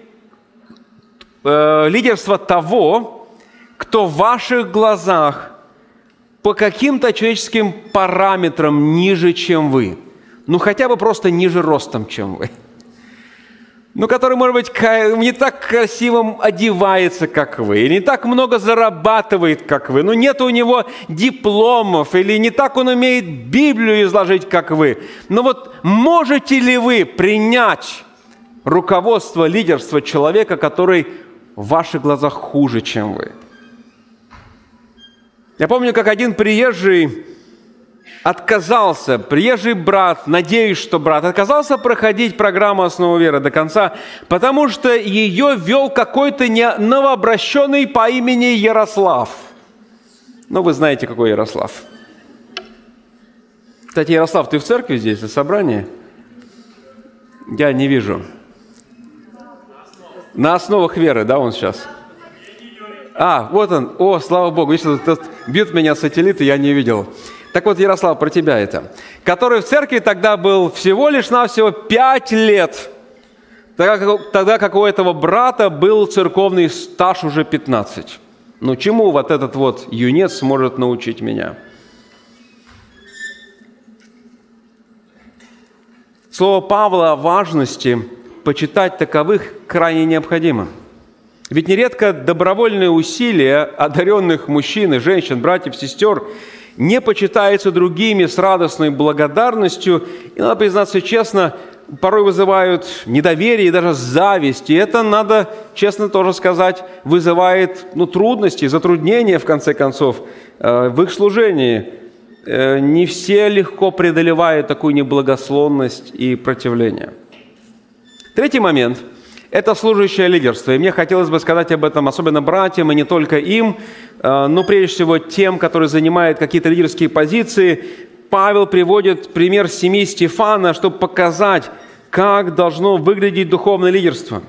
э, лидерство того, кто в ваших глазах по каким-то человеческим параметрам ниже, чем вы – ну хотя бы просто ниже ростом, чем вы. Ну, который, может быть, не так красиво одевается, как вы, или не так много зарабатывает, как вы, ну, нет у него дипломов, или не так он умеет Библию изложить, как вы. Но вот можете ли вы принять руководство, лидерство человека, который в ваших глазах хуже, чем вы? Я помню, как один приезжий отказался, приезжий брат, надеюсь, что брат, отказался проходить программу «Основа веры» до конца, потому что ее вел какой-то новообращенный по имени Ярослав. Ну, вы знаете, какой Ярослав. Кстати, Ярослав, ты в церкви здесь, на собрании? Я не вижу. На основах веры, да, он сейчас? А, вот он. О, слава Богу. Видите, тут, бьют меня сателлиты, я не видел. Так вот, Ярослав, про тебя это. Который в церкви тогда был всего лишь навсего пять лет. Тогда как, тогда как у этого брата был церковный стаж уже 15. Ну, чему вот этот вот юнец сможет научить меня? Слово Павла о важности почитать таковых крайне необходимо. Ведь нередко добровольные усилия одаренных мужчин и женщин, братьев, сестер – не почитается другими с радостной благодарностью, и, надо признаться честно, порой вызывают недоверие и даже зависть. И это, надо честно тоже сказать, вызывает ну, трудности, затруднения, в конце концов, э, в их служении. Э, не все легко преодолевают такую неблагословность и противление. Третий момент – это служащее лидерство. И мне хотелось бы сказать об этом особенно братьям, и не только им, э, но прежде всего тем, которые занимают какие-то лидерские позиции. Павел приводит пример семьи Стефана, чтобы показать, как должно выглядеть духовное лидерство.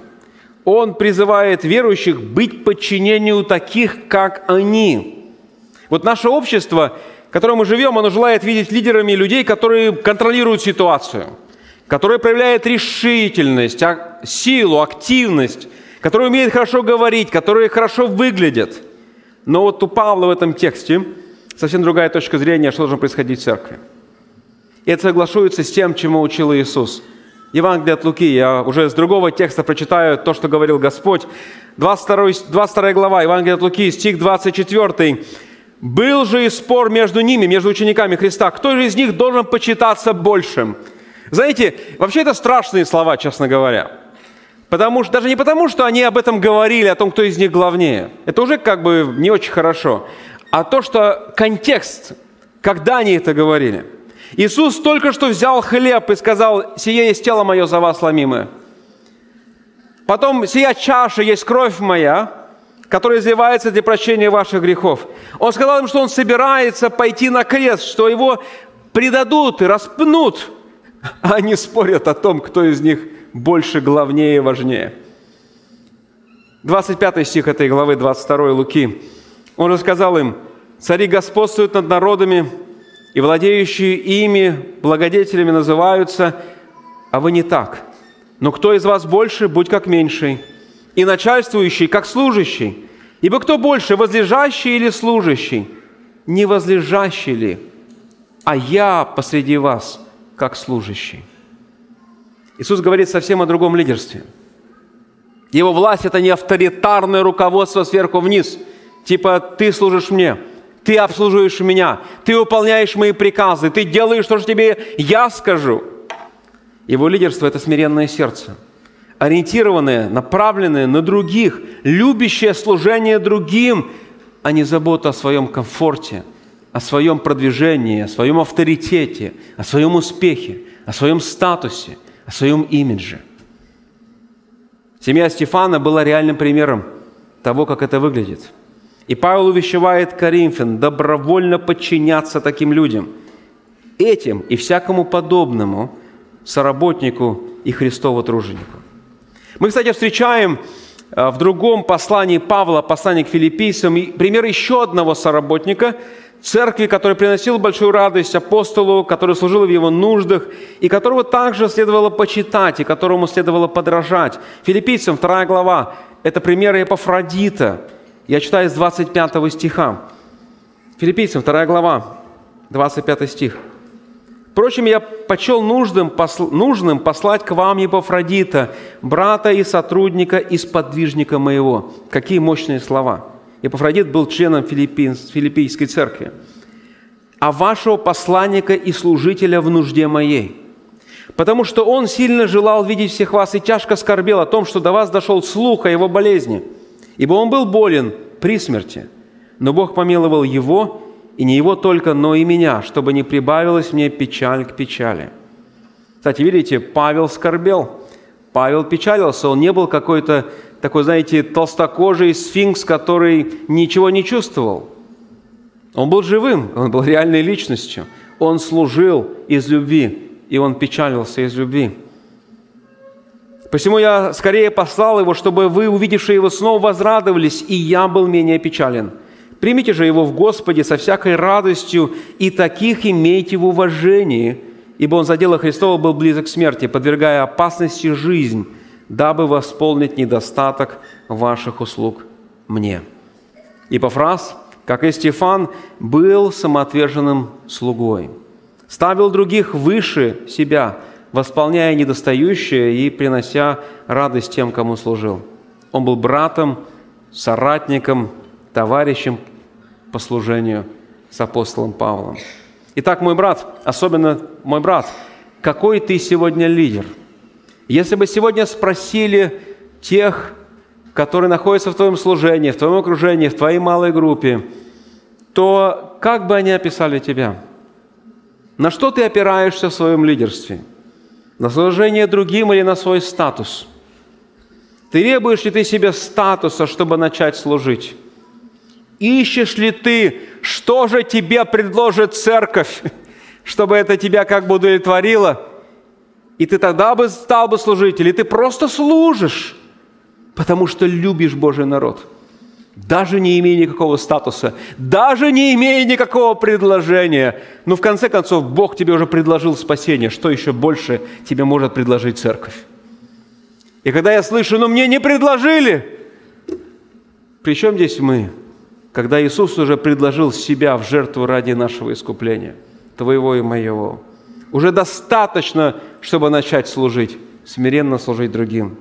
Он призывает верующих быть подчинению таких, как они. Вот наше общество, в котором мы живем, оно желает видеть лидерами людей, которые контролируют ситуацию – который проявляет решительность, а, силу, активность, который умеет хорошо говорить, которые хорошо выглядят. Но вот у Павла в этом тексте совсем другая точка зрения, что должно происходить в церкви. И это соглашуется с тем, чему учил Иисус. Евангелие от Луки, я уже с другого текста прочитаю то, что говорил Господь. 22, 22 глава, Евангелие от Луки, стих 24. «Был же и спор между ними, между учениками Христа, кто же из них должен почитаться большим?» Знаете, вообще это страшные слова, честно говоря. Потому что, даже не потому, что они об этом говорили, о том, кто из них главнее. Это уже как бы не очень хорошо. а то, что контекст, когда они это говорили. Иисус только что взял хлеб и сказал, «Сие есть тело мое за вас ломимое». Потом, «Сия чаша есть кровь моя, которая изливается для прощения ваших грехов». Он сказал им, что он собирается пойти на крест, что его предадут и распнут. А они спорят о том, кто из них больше, главнее и важнее. 25 стих этой главы 22 Луки. Он рассказал им, «Цари господствуют над народами, и владеющие ими благодетелями называются, а вы не так. Но кто из вас больше, будь как меньший, и начальствующий, как служащий. Ибо кто больше, возлежащий или служащий? Не возлежащий ли? А я посреди вас, как служащий. Иисус говорит совсем о другом лидерстве. Его власть – это не авторитарное руководство сверху вниз, типа «ты служишь мне», ты обслуживаешь меня, ты выполняешь мои приказы, ты делаешь то, что тебе я скажу. Его лидерство – это смиренное сердце, ориентированное, направленное на других, любящее служение другим, а не забота о своем комфорте, о своем продвижении, о своем авторитете, о своем успехе, о своем статусе, о своем имидже. Семья Стефана была реальным примером того, как это выглядит – и Павел увещевает Коринфян добровольно подчиняться таким людям, этим и всякому подобному соработнику и Христову труженику. Мы, кстати, встречаем э, в другом послании Павла, послании к филиппийцам, пример еще одного соработника церкви, который приносил большую радость апостолу, который служил в его нуждах, и которого также следовало почитать, и которому следовало подражать. Филиппийцам, вторая глава, это пример Эпофродита – я читаю с 25 стиха. Филиппийцам, 2 глава, 25 стих. Впрочем, я почел нужным, посл, нужным послать к вам Епофродита, брата и сотрудника и сподвижника моего. Какие мощные слова. Епофродит был членом филиппийской церкви. А вашего посланника и служителя в нужде моей. Потому что он сильно желал видеть всех вас и тяжко скорбел о том, что до вас дошел слух о его болезни – Ибо он был болен при смерти, но Бог помиловал его, и не его только, но и меня, чтобы не прибавилась мне печаль к печали». Кстати, видите, Павел скорбел, Павел печалился, он не был какой-то такой, знаете, толстокожий сфинкс, который ничего не чувствовал. Он был живым, он был реальной личностью. Он служил из любви, и он печалился из любви. Посему я скорее послал его, чтобы вы, увидевшие его, снова возрадовались, и я был менее печален. Примите же его в Господе со всякой радостью, и таких имейте в уважении, ибо он за дело Христова был близок к смерти, подвергая опасности жизнь, дабы восполнить недостаток ваших услуг мне». И Пафраз, как и Стефан, был самоотверженным слугой, ставил других выше себя – восполняя недостающее и принося радость тем, кому служил. Он был братом, соратником, товарищем по служению с апостолом Павлом. Итак, мой брат, особенно мой брат, какой ты сегодня лидер? Если бы сегодня спросили тех, которые находятся в твоем служении, в твоем окружении, в твоей малой группе, то как бы они описали тебя? На что ты опираешься в своем лидерстве – на служение другим или на свой статус? Требуешь ли ты себе статуса, чтобы начать служить? Ищешь ли ты, что же тебе предложит церковь, чтобы это тебя как бы удовлетворило? И ты тогда бы стал бы служить, или ты просто служишь, потому что любишь Божий народ – даже не имея никакого статуса, даже не имея никакого предложения. Но в конце концов Бог тебе уже предложил спасение. Что еще больше тебе может предложить церковь? И когда я слышу, но мне не предложили, при чем здесь мы? Когда Иисус уже предложил себя в жертву ради нашего искупления, твоего и моего. Уже достаточно, чтобы начать служить, смиренно служить другим.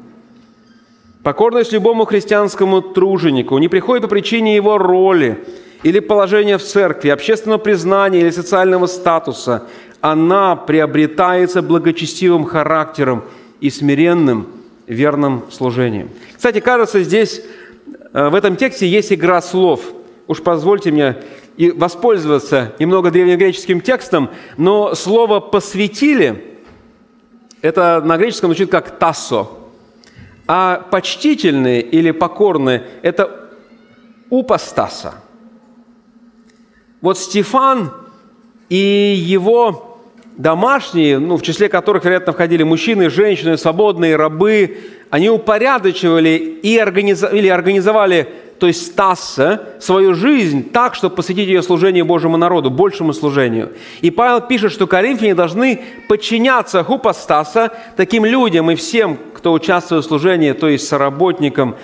Покорность любому христианскому труженику не приходит по причине его роли или положения в церкви, общественного признания или социального статуса. Она приобретается благочестивым характером и смиренным верным служением. Кстати, кажется, здесь э, в этом тексте есть игра слов. Уж позвольте мне и воспользоваться немного древнегреческим текстом, но слово «посвятили» это на греческом звучит как «тассо», а почтительные или покорные – это «упостаса». Вот Стефан и его домашние, ну, в числе которых, вероятно, входили мужчины, женщины, свободные, рабы, они упорядочивали и организовали, или организовали то есть Стаса, свою жизнь так, чтобы посвятить ее служению Божьему народу, большему служению. И Павел пишет, что коринфяне должны подчиняться хупостаса таким людям и всем, кто участвует в служении, то есть соработникам,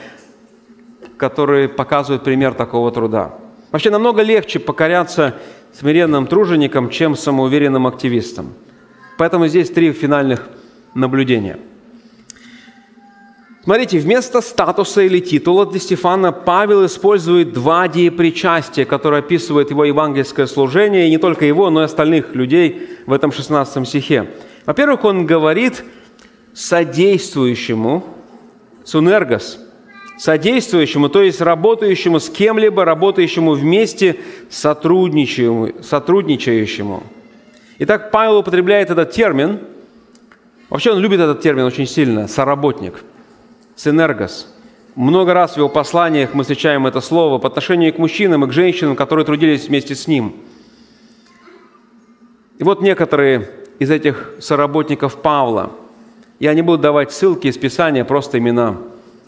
которые показывают пример такого труда. Вообще намного легче покоряться смиренным труженикам, чем самоуверенным активистам. Поэтому здесь три финальных наблюдения – Смотрите, вместо статуса или титула для Стефана Павел использует два деепричастия, которые описывают его евангельское служение, и не только его, но и остальных людей в этом 16 стихе. Во-первых, он говорит содействующему, συνεργός, содействующему, то есть работающему с кем-либо, работающему вместе, сотрудничающему. сотрудничающему. Итак, Павел употребляет этот термин. Вообще он любит этот термин очень сильно – соработник – синергос. Много раз в его посланиях мы встречаем это слово по отношению к мужчинам и к женщинам, которые трудились вместе с ним. И вот некоторые из этих соработников Павла. Я не буду давать ссылки из Писания, просто имена.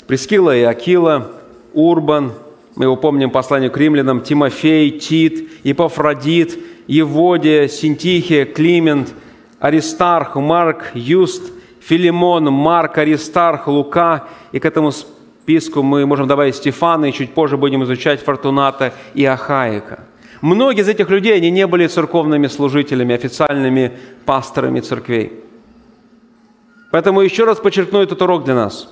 Прескила и Акила, Урбан, мы его помним посланию к римлянам, Тимофей, Тит, Епафродит, Еводия, Синтихия, Климент, Аристарх, Марк, Юст – Филимон, Марк, Аристарх, Лука. И к этому списку мы можем добавить Стефана, и чуть позже будем изучать Фортуната и Ахаика. Многие из этих людей, они не были церковными служителями, официальными пасторами церквей. Поэтому еще раз подчеркну этот урок для нас.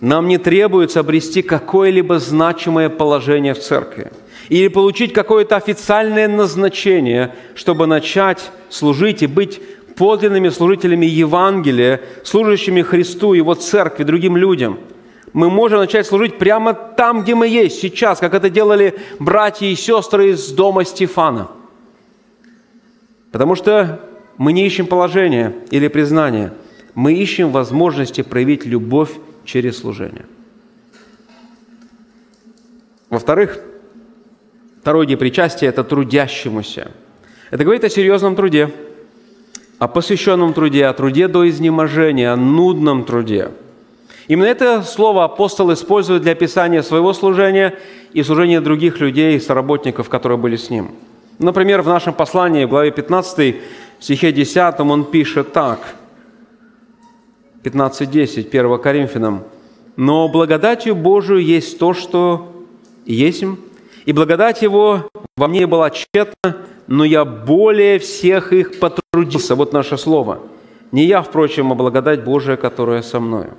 Нам не требуется обрести какое-либо значимое положение в церкви или получить какое-то официальное назначение, чтобы начать служить и быть подлинными служителями Евангелия, служащими Христу, Его церкви, другим людям. Мы можем начать служить прямо там, где мы есть, сейчас, как это делали братья и сестры из дома Стефана. Потому что мы не ищем положения или признания, мы ищем возможности проявить любовь через служение. Во-вторых, второе причастие – это трудящемуся. Это говорит о серьезном труде – о посвященном труде, о труде до изнеможения, о нудном труде. Именно это слово апостол использует для описания своего служения и служения других людей, соработников, которые были с ним. Например, в нашем послании, в главе 15, в стихе 10, он пишет так, 15.10, 1 Коринфянам, «Но благодатью Божию есть то, что есть, и благодать Его во мне была тщетна, но я более всех их потрудился. Вот наше слово. Не я, впрочем, а благодать Божия, которая со мною.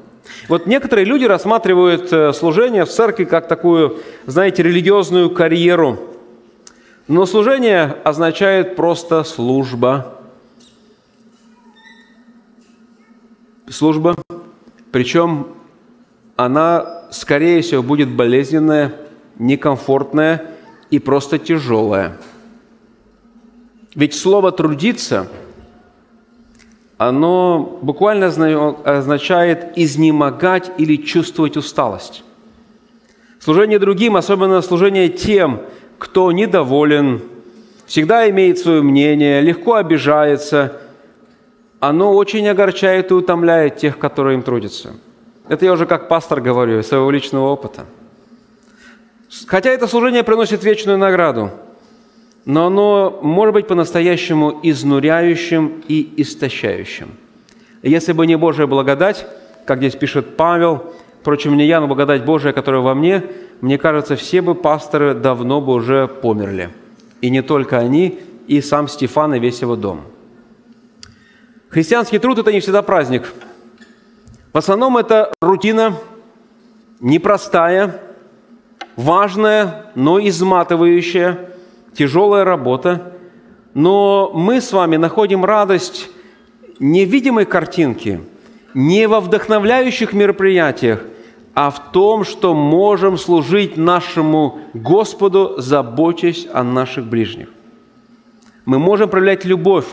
Вот некоторые люди рассматривают э, служение в церкви как такую, знаете, религиозную карьеру. Но служение означает просто служба. Служба, причем она, скорее всего, будет болезненная, некомфортная и просто тяжелая – ведь слово «трудиться», оно буквально означает изнемогать или чувствовать усталость. Служение другим, особенно служение тем, кто недоволен, всегда имеет свое мнение, легко обижается, оно очень огорчает и утомляет тех, которые им трудятся. Это я уже как пастор говорю, из своего личного опыта. Хотя это служение приносит вечную награду – но оно может быть по-настоящему изнуряющим и истощающим. Если бы не Божья благодать, как здесь пишет Павел, впрочем, не я, но благодать Божия, которая во мне, мне кажется, все бы пасторы давно бы уже померли. И не только они, и сам Стефан, и весь его дом. Христианский труд – это не всегда праздник. В основном это рутина, непростая, важная, но изматывающая – тяжелая работа, но мы с вами находим радость не в видимой картинке, не во вдохновляющих мероприятиях, а в том, что можем служить нашему Господу, заботясь о наших ближних. Мы можем проявлять любовь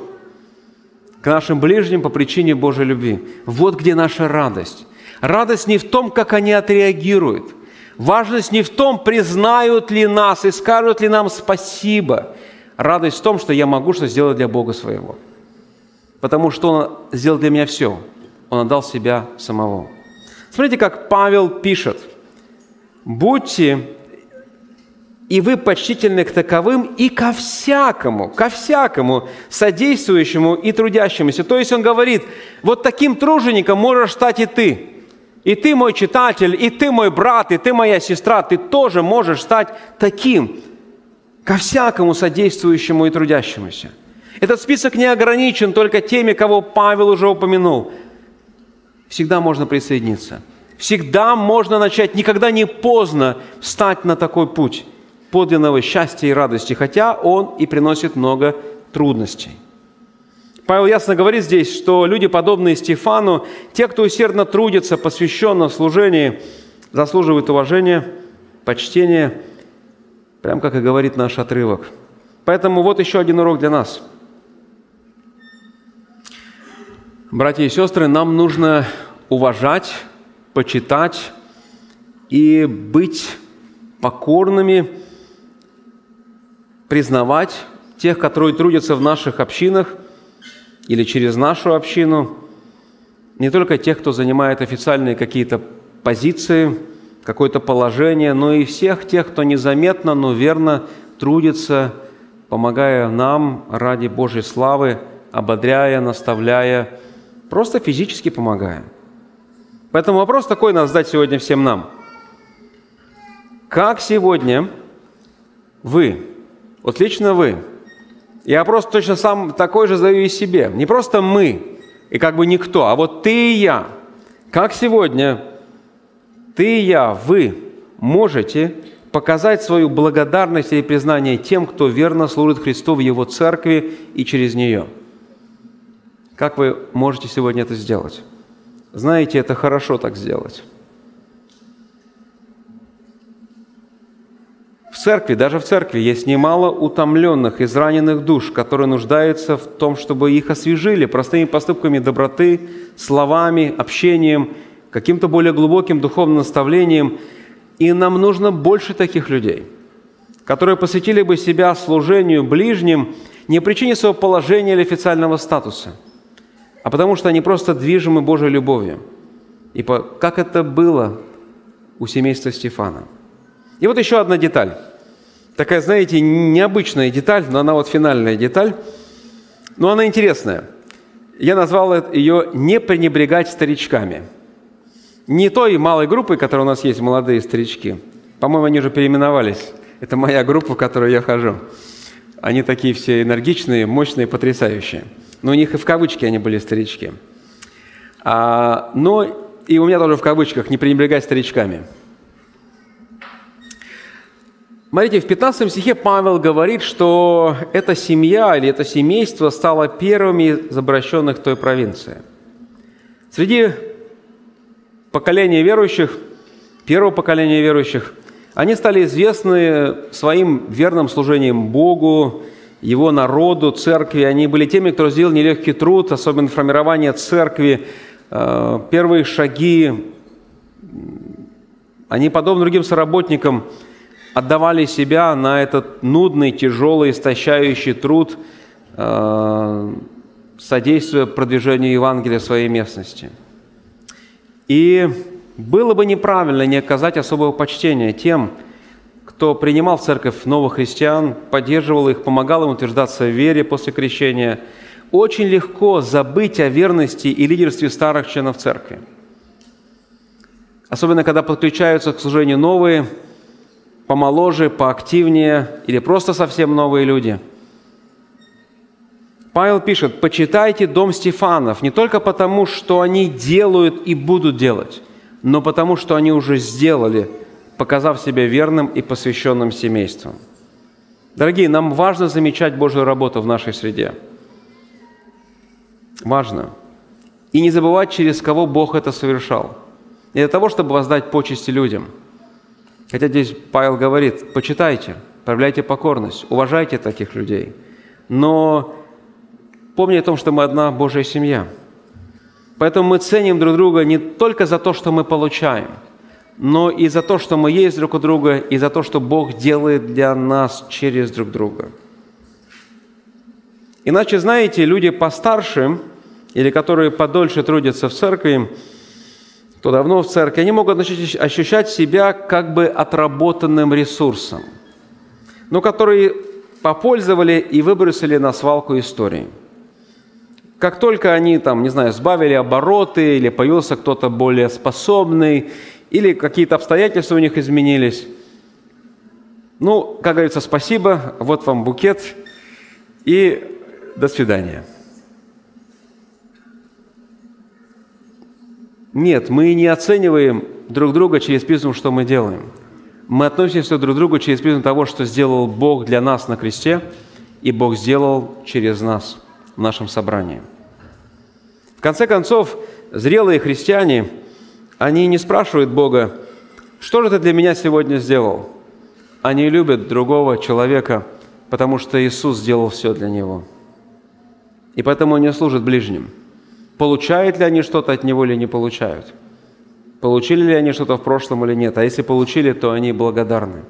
к нашим ближним по причине Божьей любви. Вот где наша радость. Радость не в том, как они отреагируют. Важность не в том, признают ли нас и скажут ли нам спасибо. Радость в том, что я могу что сделать для Бога своего. Потому что Он сделал для меня все. Он отдал себя самого. Смотрите, как Павел пишет. «Будьте и вы почтительны к таковым и ко всякому, ко всякому содействующему и трудящемуся». То есть он говорит, вот таким тружеником можешь стать и ты. И ты, мой читатель, и ты, мой брат, и ты, моя сестра, ты тоже можешь стать таким, ко всякому содействующему и трудящемуся. Этот список не ограничен только теми, кого Павел уже упомянул. Всегда можно присоединиться. Всегда можно начать. Никогда не поздно встать на такой путь подлинного счастья и радости, хотя он и приносит много трудностей. Павел ясно говорит здесь, что люди, подобные Стефану, те, кто усердно трудится, посвященно в служении, заслуживают уважения, почтения, прям как и говорит наш отрывок. Поэтому вот еще один урок для нас. Братья и сестры, нам нужно уважать, почитать и быть покорными признавать тех, которые трудятся в наших общинах или через нашу общину, не только тех, кто занимает официальные какие-то позиции, какое-то положение, но и всех тех, кто незаметно, но верно трудится, помогая нам ради Божьей славы, ободряя, наставляя, просто физически помогая. Поэтому вопрос такой надо задать сегодня всем нам. Как сегодня вы вот лично вы. Я просто точно сам такой же задаю и себе. Не просто мы, и как бы никто, а вот ты и я. Как сегодня ты и я, вы можете показать свою благодарность и признание тем, кто верно служит Христу в Его церкви и через нее. Как вы можете сегодня это сделать? Знаете, это хорошо так сделать. В церкви, даже в церкви, есть немало утомленных, израненных душ, которые нуждаются в том, чтобы их освежили простыми поступками доброты, словами, общением, каким-то более глубоким духовным наставлением. И нам нужно больше таких людей, которые посвятили бы себя служению ближним не причине своего положения или официального статуса, а потому что они просто движимы Божьей любовью. И как это было у семейства Стефана – и вот еще одна деталь. Такая, знаете, необычная деталь, но она вот финальная деталь. Но она интересная. Я назвал ее «не пренебрегать старичками». Не той малой группой, которая у нас есть, молодые старички. По-моему, они уже переименовались. Это моя группа, в которую я хожу. Они такие все энергичные, мощные, потрясающие. Но у них и в кавычки они были старички. А, но и у меня тоже в кавычках «не пренебрегать старичками». Смотрите, в 15 стихе Павел говорит, что эта семья или это семейство стало первыми из обращенных той провинции. Среди поколения верующих, первого поколения верующих, они стали известны своим верным служением Богу, Его народу, церкви. Они были теми, кто сделал нелегкий труд, особенно формирование церкви, э, первые шаги. Они, подобно другим соработникам, отдавали себя на этот нудный, тяжелый, истощающий труд, э, содействуя продвижению Евангелия в своей местности. И было бы неправильно не оказать особого почтения тем, кто принимал в церковь новых христиан, поддерживал их, помогал им утверждаться в вере после крещения. Очень легко забыть о верности и лидерстве старых членов церкви. Особенно, когда подключаются к служению новые – помоложе, поактивнее или просто совсем новые люди. Павел пишет, почитайте дом Стефанов не только потому, что они делают и будут делать, но потому, что они уже сделали, показав себя верным и посвященным семейством. Дорогие, нам важно замечать Божью работу в нашей среде. Важно. И не забывать, через кого Бог это совершал. не для того, чтобы воздать почести людям. Хотя здесь Павел говорит, почитайте, проявляйте покорность, уважайте таких людей. Но помни о том, что мы одна Божья семья. Поэтому мы ценим друг друга не только за то, что мы получаем, но и за то, что мы есть друг у друга, и за то, что Бог делает для нас через друг друга. Иначе, знаете, люди постарше или которые подольше трудятся в церкви, кто давно в церкви, они могут начать ощущать себя как бы отработанным ресурсом, но который попользовали и выбросили на свалку истории. Как только они, там, не знаю, сбавили обороты, или появился кто-то более способный, или какие-то обстоятельства у них изменились, ну, как говорится, спасибо, вот вам букет, и до свидания – Нет, мы не оцениваем друг друга через призму, что мы делаем. Мы относимся друг к другу через призму того, что сделал Бог для нас на кресте, и Бог сделал через нас в нашем собрании. В конце концов, зрелые христиане, они не спрашивают Бога, что же ты для меня сегодня сделал? Они любят другого человека, потому что Иисус сделал все для него. И поэтому они служат ближним – Получают ли они что-то от него или не получают? Получили ли они что-то в прошлом или нет? А если получили, то они благодарны.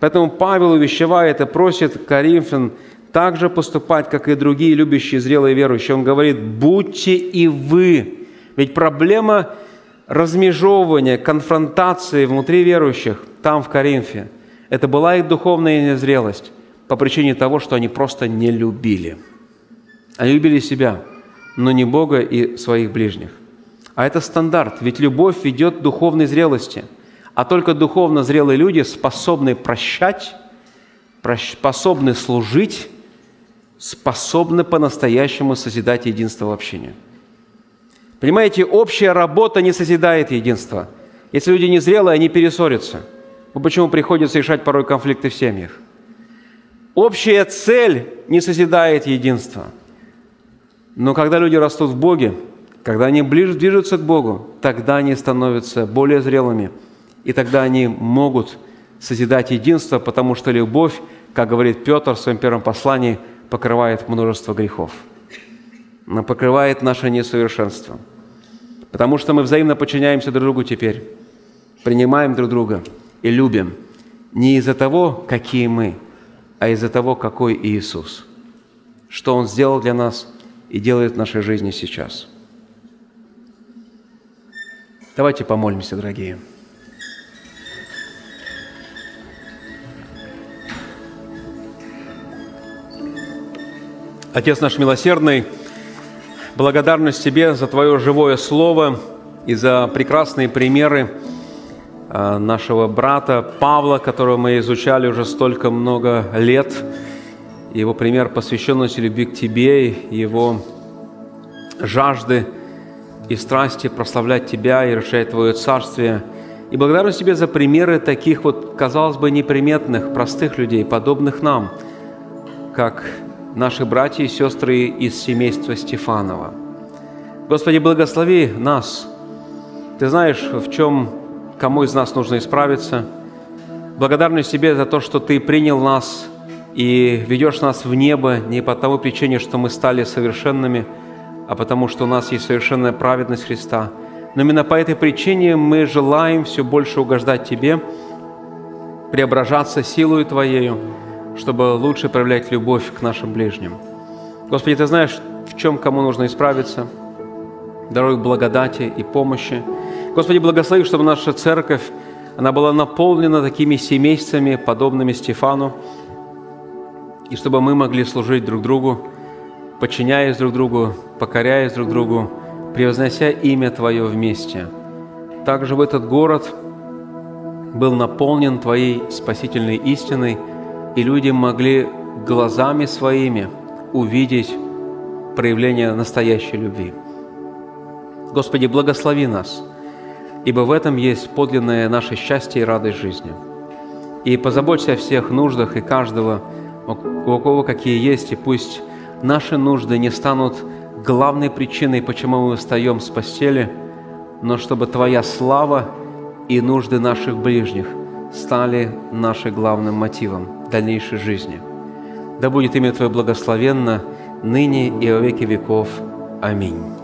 Поэтому Павел увещевает и просит Коринфян также поступать, как и другие любящие, зрелые верующие. Он говорит, будьте и вы. Ведь проблема размежевывания, конфронтации внутри верующих там, в Коринфе, это была их духовная незрелость по причине того, что они просто не любили. Они любили себя – но не Бога и своих ближних. А это стандарт, ведь любовь ведет к духовной зрелости. А только духовно зрелые люди способны прощать, способны служить, способны по-настоящему созидать единство в общении. Понимаете, общая работа не созидает единство. Если люди не зрелые, они перессорятся. Ну, почему приходится решать порой конфликты в семьях? Общая цель не созидает единство – но когда люди растут в Боге, когда они ближе движутся к Богу, тогда они становятся более зрелыми, и тогда они могут созидать единство, потому что любовь, как говорит Петр в своем первом послании, покрывает множество грехов. Она покрывает наше несовершенство. Потому что мы взаимно подчиняемся друг другу теперь, принимаем друг друга и любим не из-за того, какие мы, а из-за того, какой Иисус, что Он сделал для нас – и делает в нашей жизни сейчас. Давайте помолимся, дорогие. Отец наш милосердный, благодарность Тебе за Твое живое Слово и за прекрасные примеры а, нашего брата Павла, которого мы изучали уже столько много лет – его пример посвященности любви к Тебе, его жажды и страсти прославлять Тебя и расширять Твое Царствие. И благодарность Тебе за примеры таких вот, казалось бы, неприметных, простых людей, подобных нам, как наши братья и сестры из семейства Стефанова. Господи, благослови нас. Ты знаешь, в чем кому из нас нужно исправиться. Благодарность Тебе за то, что Ты принял нас и ведешь нас в небо не по тому причине, что мы стали совершенными, а потому что у нас есть совершенная праведность Христа. Но именно по этой причине мы желаем все больше угождать Тебе, преображаться силою Твоею, чтобы лучше проявлять любовь к нашим ближним. Господи, Ты знаешь, в чем кому нужно исправиться. Даруй благодати и помощи. Господи, благослови, чтобы наша церковь, она была наполнена такими семействами, подобными Стефану, и чтобы мы могли служить друг другу, подчиняясь друг другу, покоряясь друг другу, превознося имя Твое вместе. Также в этот город был наполнен Твоей спасительной истиной, и люди могли глазами своими увидеть проявление настоящей любви. Господи, благослови нас, ибо в этом есть подлинное наше счастье и радость жизни. И позаботься о всех нуждах и каждого, у кого какие есть, и пусть наши нужды не станут главной причиной, почему мы встаем с постели, но чтобы Твоя слава и нужды наших ближних стали нашим главным мотивом дальнейшей жизни. Да будет имя Твое благословенно ныне и во веки веков. Аминь.